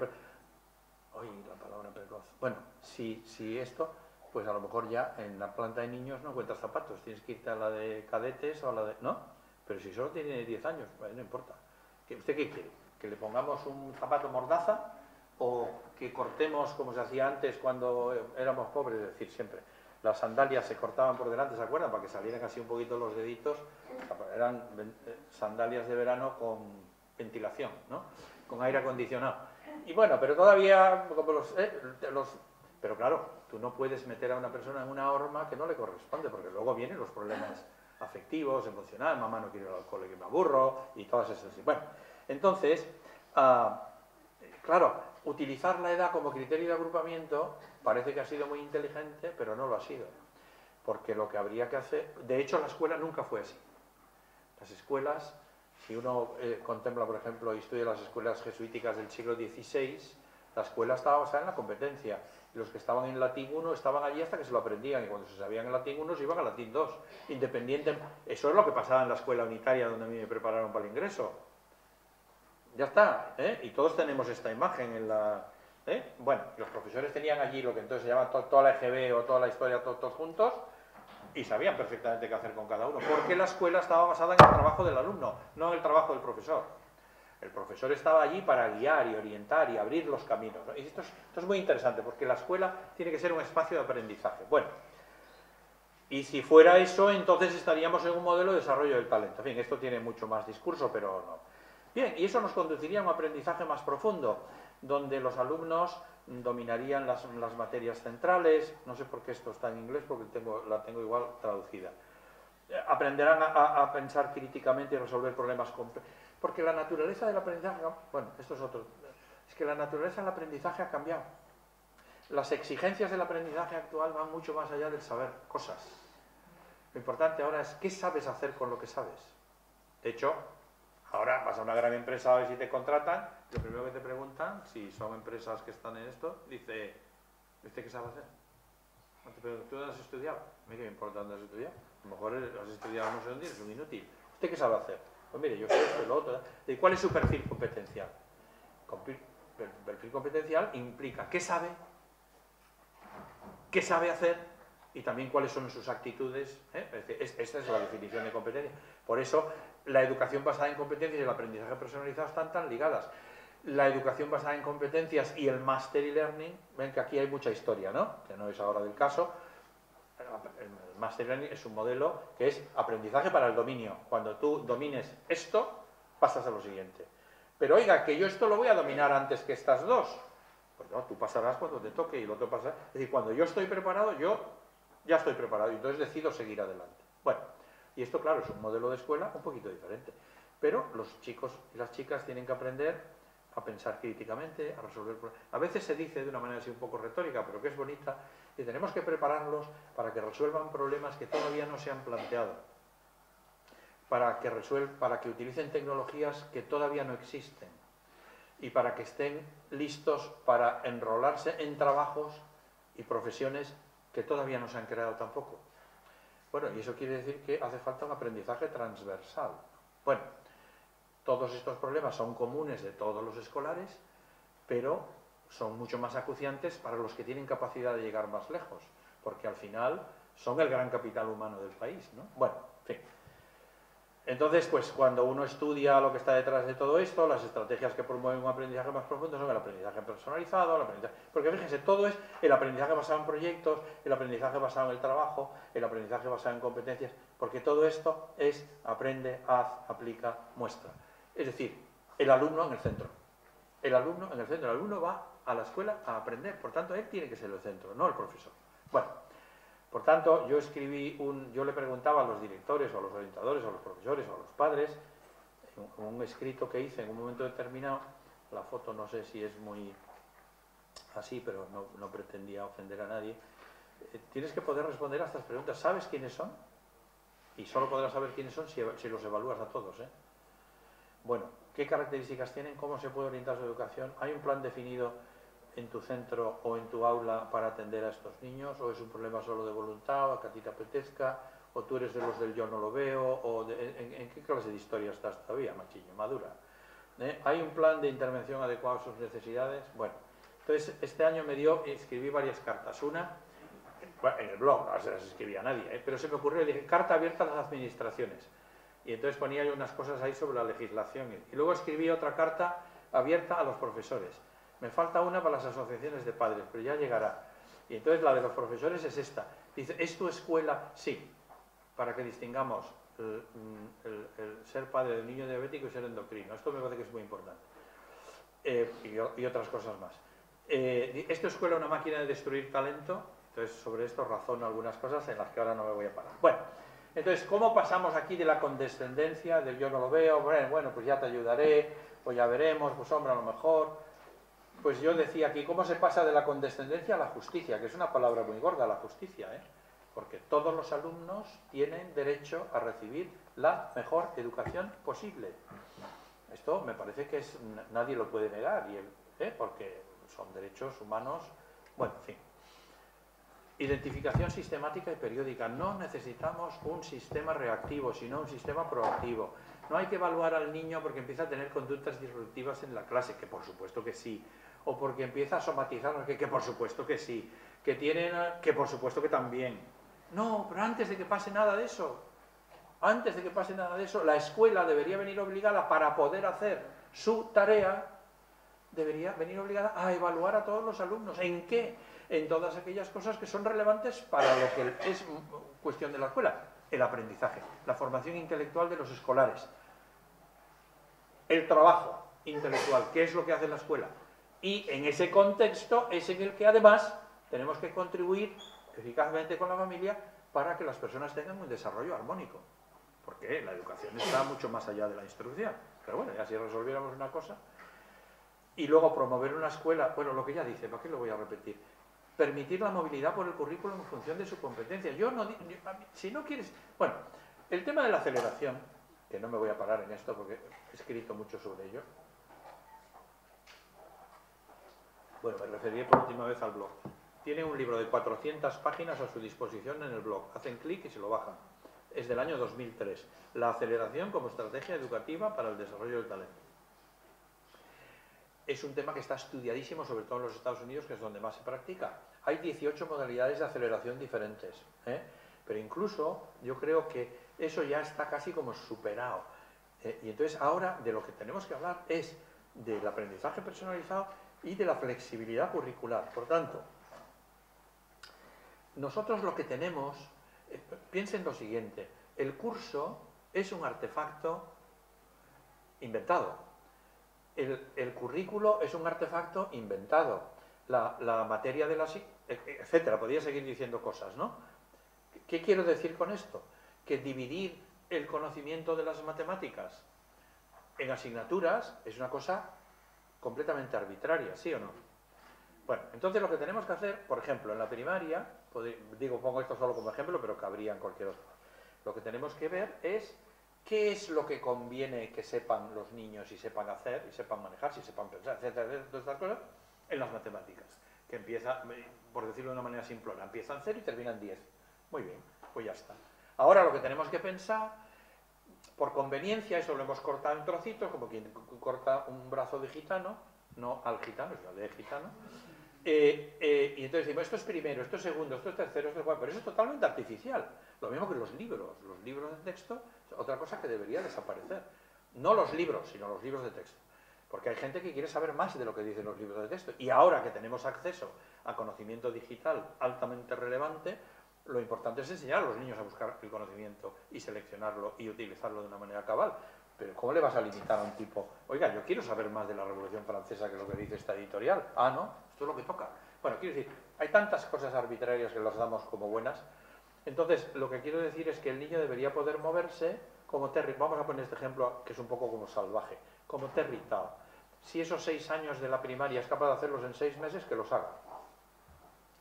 Oye, la palabra precoz. Bueno, si, si esto, pues a lo mejor ya en la planta de niños no encuentras zapatos. Tienes que irte a la de cadetes o a la de... ¿No? Pero si solo tiene 10 años, pues no importa. ¿Usted qué quiere? Que le pongamos un zapato mordaza o que cortemos como se hacía antes cuando éramos pobres, es decir, siempre. Las sandalias se cortaban por delante, ¿se acuerdan? Para que salieran así un poquito los deditos. Eran eh, sandalias de verano con ventilación, ¿no? Con aire acondicionado. Y bueno, pero todavía, como los, eh, los, Pero claro, tú no puedes meter a una persona en una horma que no le corresponde, porque luego vienen los problemas afectivos, emocionales, mamá no quiere ir al cole que me aburro, y todas esas. Bueno, entonces, ah, claro, utilizar la edad como criterio de agrupamiento parece que ha sido muy inteligente, pero no lo ha sido. Porque lo que habría que hacer... De hecho, la escuela nunca fue así. Las escuelas, si uno eh, contempla, por ejemplo, y estudia las escuelas jesuíticas del siglo XVI, la escuela estaba basada en la competencia. Los que estaban en latín 1 estaban allí hasta que se lo aprendían. Y cuando se sabían en latín 1 se iban a latín 2. Independiente. Eso es lo que pasaba en la escuela unitaria donde a mí me prepararon para el ingreso Ya está, ¿eh? y todos tenemos esta imagen en la... ¿eh? Bueno, los profesores tenían allí lo que entonces se llama toda la EGB o toda la historia, todos, juntos, y sabían perfectamente qué hacer con cada uno, porque la escuela estaba basada en el trabajo del alumno, no en el trabajo del profesor. El profesor estaba allí para guiar y orientar y abrir los caminos. Y esto es, esto es muy interesante, porque la escuela tiene que ser un espacio de aprendizaje. Bueno, y si fuera eso, entonces estaríamos en un modelo de desarrollo del talento. En fin, esto tiene mucho más discurso, pero no. Bien, y eso nos conduciría a un aprendizaje más profundo, donde los alumnos dominarían las, materias centrales, no sé por qué esto está en inglés, porque tengo, la tengo igual traducida. Eh, aprenderán a, pensar críticamente y resolver problemas complejos. Porque la naturaleza del aprendizaje, bueno, esto es otro, es que la naturaleza del aprendizaje ha cambiado. Las exigencias del aprendizaje actual van mucho más allá del saber cosas. Lo importante ahora es qué sabes hacer con lo que sabes. De hecho, Ahora vas a una gran empresa a ver si te contratan, lo primero que te preguntan, si son empresas que están en esto, dice, ¿usted qué sabe hacer? ¿Tú has estudiado? Mire, ¿qué importa dónde has estudiado? A lo mejor has estudiado no sé dónde, es un inútil. ¿Usted qué sabe hacer? Pues mire, yo sé esto lo otro. ¿Y cuál es su perfil competencial? Perfil competencial implica qué sabe, qué sabe hacer y también cuáles son sus actitudes. ¿eh? esta es la definición de competencia. Por eso la educación basada en competencias y el aprendizaje personalizado están tan ligadas. La educación basada en competencias y el mastery learning, ven que aquí hay mucha historia, ¿no? Que no es ahora del caso. El mastery learning es un modelo que es aprendizaje para el dominio. Cuando tú domines esto, pasas a lo siguiente. Pero oiga, que yo esto lo voy a dominar antes que estas dos. Pues no, tú pasarás cuando te toque y lo otro pasará. Es decir, cuando yo estoy preparado, yo ya estoy preparado y entonces decido seguir adelante. Bueno, y esto, claro, es un modelo de escuela un poquito diferente. Pero los chicos y las chicas tienen que aprender a pensar críticamente, a resolver problemas. A veces se dice de una manera así un poco retórica, pero que es bonita, que tenemos que prepararlos para que resuelvan problemas que todavía no se han planteado, para que, para que utilicen tecnologías que todavía no existen y para que estén listos para enrolarse en trabajos y profesiones que todavía no se han creado tampoco. Bueno, y eso quiere decir que hace falta un aprendizaje transversal. Bueno, todos estos problemas son comunes de todos los escolares, pero son mucho más acuciantes para los que tienen capacidad de llegar más lejos, porque al final son el gran capital humano del país. ¿no? Bueno, en fin. Entonces, pues cuando uno estudia lo que está detrás de todo esto, las estrategias que promueven un aprendizaje más profundo son el aprendizaje personalizado, el aprendizaje... porque fíjense, todo es el aprendizaje basado en proyectos, el aprendizaje basado en el trabajo, el aprendizaje basado en competencias, porque todo esto es aprende, haz, aplica, muestra. Es decir, el alumno en el centro. El alumno en el centro, el alumno va a la escuela a aprender, por tanto, él tiene que ser el centro, no el profesor. Bueno, por tanto, yo escribí un, yo le preguntaba a los directores, o a los orientadores, a los profesores, o a los padres, un escrito que hice en un momento determinado, la foto no sé si es muy así, pero no, pretendía ofender a nadie, eh, tienes que poder responder a estas preguntas. ¿Sabes quiénes son? Y solo podrás saber quiénes son si, si los evalúas a todos. ¿eh? Bueno, ¿qué características tienen? ¿Cómo se puede orientar su educación? ¿Hay un plan definido en tu centro o en tu aula para atender a estos niños? ¿O es un problema solo de voluntad, o que a ti te apetezca? ¿O tú eres de los del yo no lo veo? ¿O en, qué clase de historia estás todavía, machiño? Madura. ¿Eh? ¿Hay un plan de intervención adecuado a sus necesidades? Bueno, entonces este año me dio, escribí varias cartas. Una, en el blog, no se las escribía a nadie, ¿eh? pero se me ocurrió, dije, carta abierta a las administraciones. Y entonces ponía yo unas cosas ahí sobre la legislación. Y luego escribí otra carta abierta a los profesores me falta una para las asociaciones de padres, pero ya llegará. Y entonces la de los profesores es esta. Dice, ¿es tu escuela? Sí, para que distingamos el, ser padre del niño diabético y ser endocrino. Esto me parece que es muy importante. Eh, y, otras cosas más. Eh, ¿Es escuela una máquina de destruir talento? Entonces, sobre esto razono algunas cosas en las que ahora no me voy a parar. Bueno, entonces, ¿cómo pasamos aquí de la condescendencia, del yo no lo veo, bueno, pues ya te ayudaré, pues ya veremos, pues hombre, a lo mejor pues yo decía aquí, ¿cómo se pasa de la condescendencia a la justicia? Que es una palabra muy gorda, la justicia, ¿eh? porque todos los alumnos tienen derecho a recibir la mejor educación posible. Esto me parece que es, nadie lo puede negar, y ¿eh? porque son derechos humanos. Bueno, en fin. Identificación sistemática y periódica. No necesitamos un sistema reactivo, sino un sistema proactivo. no hay que evaluar al niño porque empieza a tener conductas disruptivas en la clase, que por supuesto que sí, o porque empieza a somatizar, que, que por supuesto que sí, que tienen, que por supuesto que también. No, pero antes de que pase nada de eso, antes de que pase nada de eso, la escuela debería venir obligada para poder hacer su tarea, debería venir obligada a evaluar a todos los alumnos. ¿En qué? En todas aquellas cosas que son relevantes para lo que es cuestión de la escuela. El aprendizaje, la formación intelectual de los escolares, el trabajo intelectual, qué es lo que hace la escuela. Y en ese contexto es en el que además tenemos que contribuir eficazmente con la familia para que las personas tengan un desarrollo armónico. Porque la educación está mucho más allá de la instrucción. Pero bueno, ya si resolviéramos una cosa. Y luego promover una escuela, bueno, lo que ya dice, ¿para qué lo voy a repetir? Permitir la movilidad por el currículum en función de su competencia. Yo no, si no quieres, bueno, el tema de la aceleración, que no me voy a parar en esto porque he escrito mucho sobre ello. Bueno, me referiré por última vez al blog. Tiene un libro de 400 páginas a su disposición en el blog. Hacen clic y se lo bajan. Es del año 2003. La aceleración como estrategia educativa para el desarrollo del talento. Es un tema que está estudiadísimo, sobre todo en los Estados Unidos, que es donde más se practica. Hay 18 modalidades de aceleración diferentes. ¿eh? Pero incluso yo creo que eso ya está casi como superado. ¿eh? Y entonces ahora de lo que tenemos que hablar es del aprendizaje personalizado y de la flexibilidad curricular. Por tanto, nosotros lo que tenemos, eh, piensen lo siguiente, el curso es un artefacto inventado. El, currículo es un artefacto inventado. La, materia de la... etcétera, podría seguir diciendo cosas, ¿no? ¿Qué quiero decir con esto? Que dividir el conocimiento de las matemáticas en asignaturas es una cosa completamente arbitraria, ¿sí o no? Bueno, entonces lo que tenemos que hacer, por ejemplo, en la primaria, digo, pongo esto solo como ejemplo, pero cabría en cualquier otro. Lo que tenemos que ver es qué es lo que conviene que sepan los niños y sepan hacer, y sepan manejar, si sepan pensar, etcétera, todas estas cosas, en las matemáticas. Que empieza, por decirlo de una manera simplona, empiezan cero y terminan 10. Muy bien, pues ya está. Ahora lo que tenemos que pensar, por conveniencia, eso lo hemos cortado en trocitos, como quien corta un brazo de gitano, no al gitano, sino de gitano, eh, eh, y entonces decimos, esto es primero, esto es segundo, esto es tercero, esto es cuarto, pero eso es totalmente artificial. Lo mismo que los libros. Los libros de texto otra cosa que debería desaparecer. No los libros, sino los libros de texto. Porque hay gente que quiere saber más de lo que dicen los libros de texto. Y ahora que tenemos acceso a conocimiento digital altamente relevante, lo importante es enseñar a los niños a buscar el conocimiento y seleccionarlo y utilizarlo de una manera cabal. Pero ¿cómo le vas a limitar a un tipo? Oiga, yo quiero saber más de la Revolución Francesa que lo que dice esta editorial. Ah, no, esto es lo que toca. Bueno, quiero decir, hay tantas cosas arbitrarias que las damos como buenas. Entonces, lo que quiero decir es que el niño debería poder moverse como Terry. Vamos a poner este ejemplo que es un poco como salvaje. Como Terry Tao. Si esos seis años de la primaria es capaz de hacerlos en seis meses, que los haga.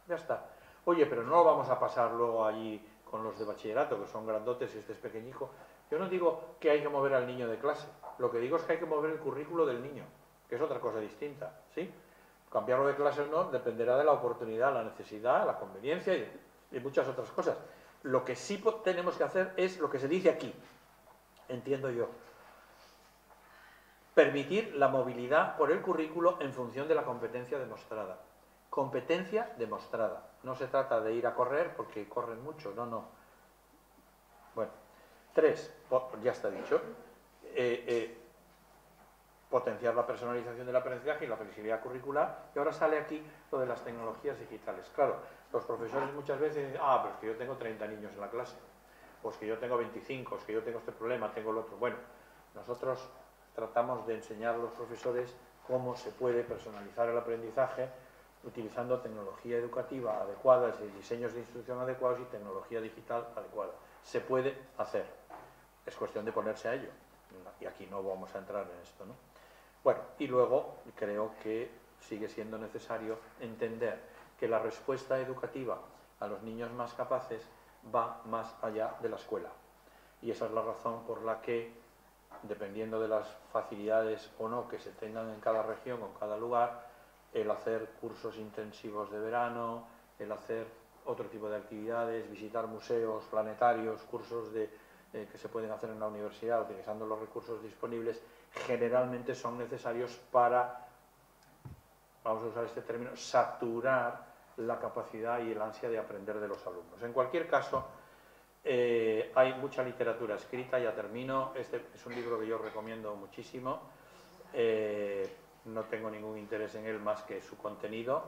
Ya está. Oye, pero no lo vamos a pasar luego allí con los de bachillerato, que son grandotes y este es pequeñico. Yo no digo que hay que mover al niño de clase, lo que digo es que hay que mover el currículo del niño, que es otra cosa distinta, ¿sí? Cambiarlo de clase o no dependerá de la oportunidad, la necesidad, la conveniencia y, muchas otras cosas. Lo que sí tenemos que hacer es lo que se dice aquí, entiendo yo, permitir la movilidad por el currículo en función de la competencia demostrada. Competencia demostrada. No se trata de ir a correr porque corren mucho, no, no. Bueno, tres, ya está dicho. Eh, eh, potenciar la personalización del aprendizaje y la flexibilidad curricular. Y ahora sale aquí lo de las tecnologías digitales. Claro, los profesores muchas veces dicen, ah, pero es que yo tengo 30 niños en la clase, o es que yo tengo 25, o es que yo tengo este problema, tengo el otro. Bueno, nosotros tratamos de enseñar a los profesores cómo se puede personalizar el aprendizaje utilizando tecnología educativa adecuada, diseños de instrucción adecuados y tecnología digital adecuada. Se puede hacer. Es cuestión de ponerse a ello. Y aquí no vamos a entrar en esto, ¿no? Bueno, y luego creo que sigue siendo necesario entender que la respuesta educativa a los niños más capaces va más allá de la escuela. Y esa es la razón por la que, dependiendo de las facilidades o no que se tengan en cada región o en cada lugar, el hacer cursos intensivos de verano, el hacer otro tipo de actividades, visitar museos, planetarios, cursos eh, que se pueden hacer en la universidad utilizando los recursos disponibles, generalmente son necesarios para, vamos a usar este término, saturar la capacidad y el ansia de aprender de los alumnos. En cualquier caso, eh, hay mucha literatura escrita, ya termino, este es un libro que yo recomiendo muchísimo, eh, no tengo ningún interés en él más que su contenido,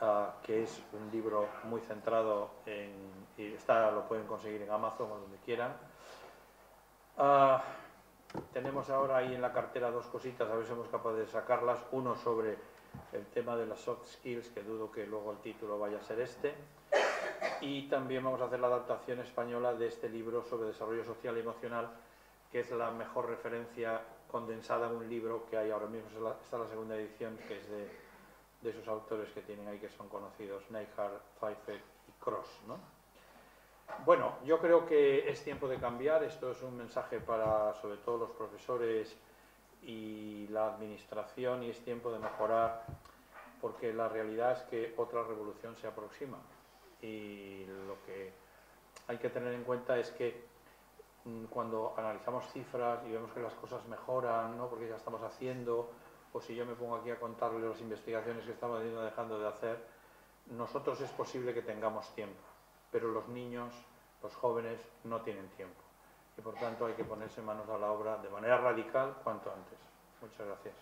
ah, que es un libro muy centrado en, y está, lo pueden conseguir en Amazon o donde quieran. Ah, tenemos ahora ahí en la cartera dos cositas, a ver si somos capaces de sacarlas. Uno sobre el tema de las soft skills, que dudo que luego el título vaya a ser este. Y también vamos a hacer la adaptación española de este libro sobre desarrollo social y emocional, que es la mejor referencia condensada en un libro que hay ahora mismo. Esta es la segunda edición, que es de, de esos autores que tienen ahí que son conocidos, Neihart, Pfeiffer y Cross. ¿no? Bueno, yo creo que es tiempo de cambiar. Esto es un mensaje para sobre todo los profesores y la administración y es tiempo de mejorar porque la realidad es que otra revolución se aproxima y lo que hay que tener en cuenta es que cuando analizamos cifras y vemos que las cosas mejoran, ¿no? porque ya estamos haciendo, o si yo me pongo aquí a contarle las investigaciones que estamos dejando de hacer, nosotros es posible que tengamos tiempo, pero los niños, los jóvenes no tienen tiempo y por tanto hay que ponerse manos a la obra de manera radical cuanto antes. Muchas gracias.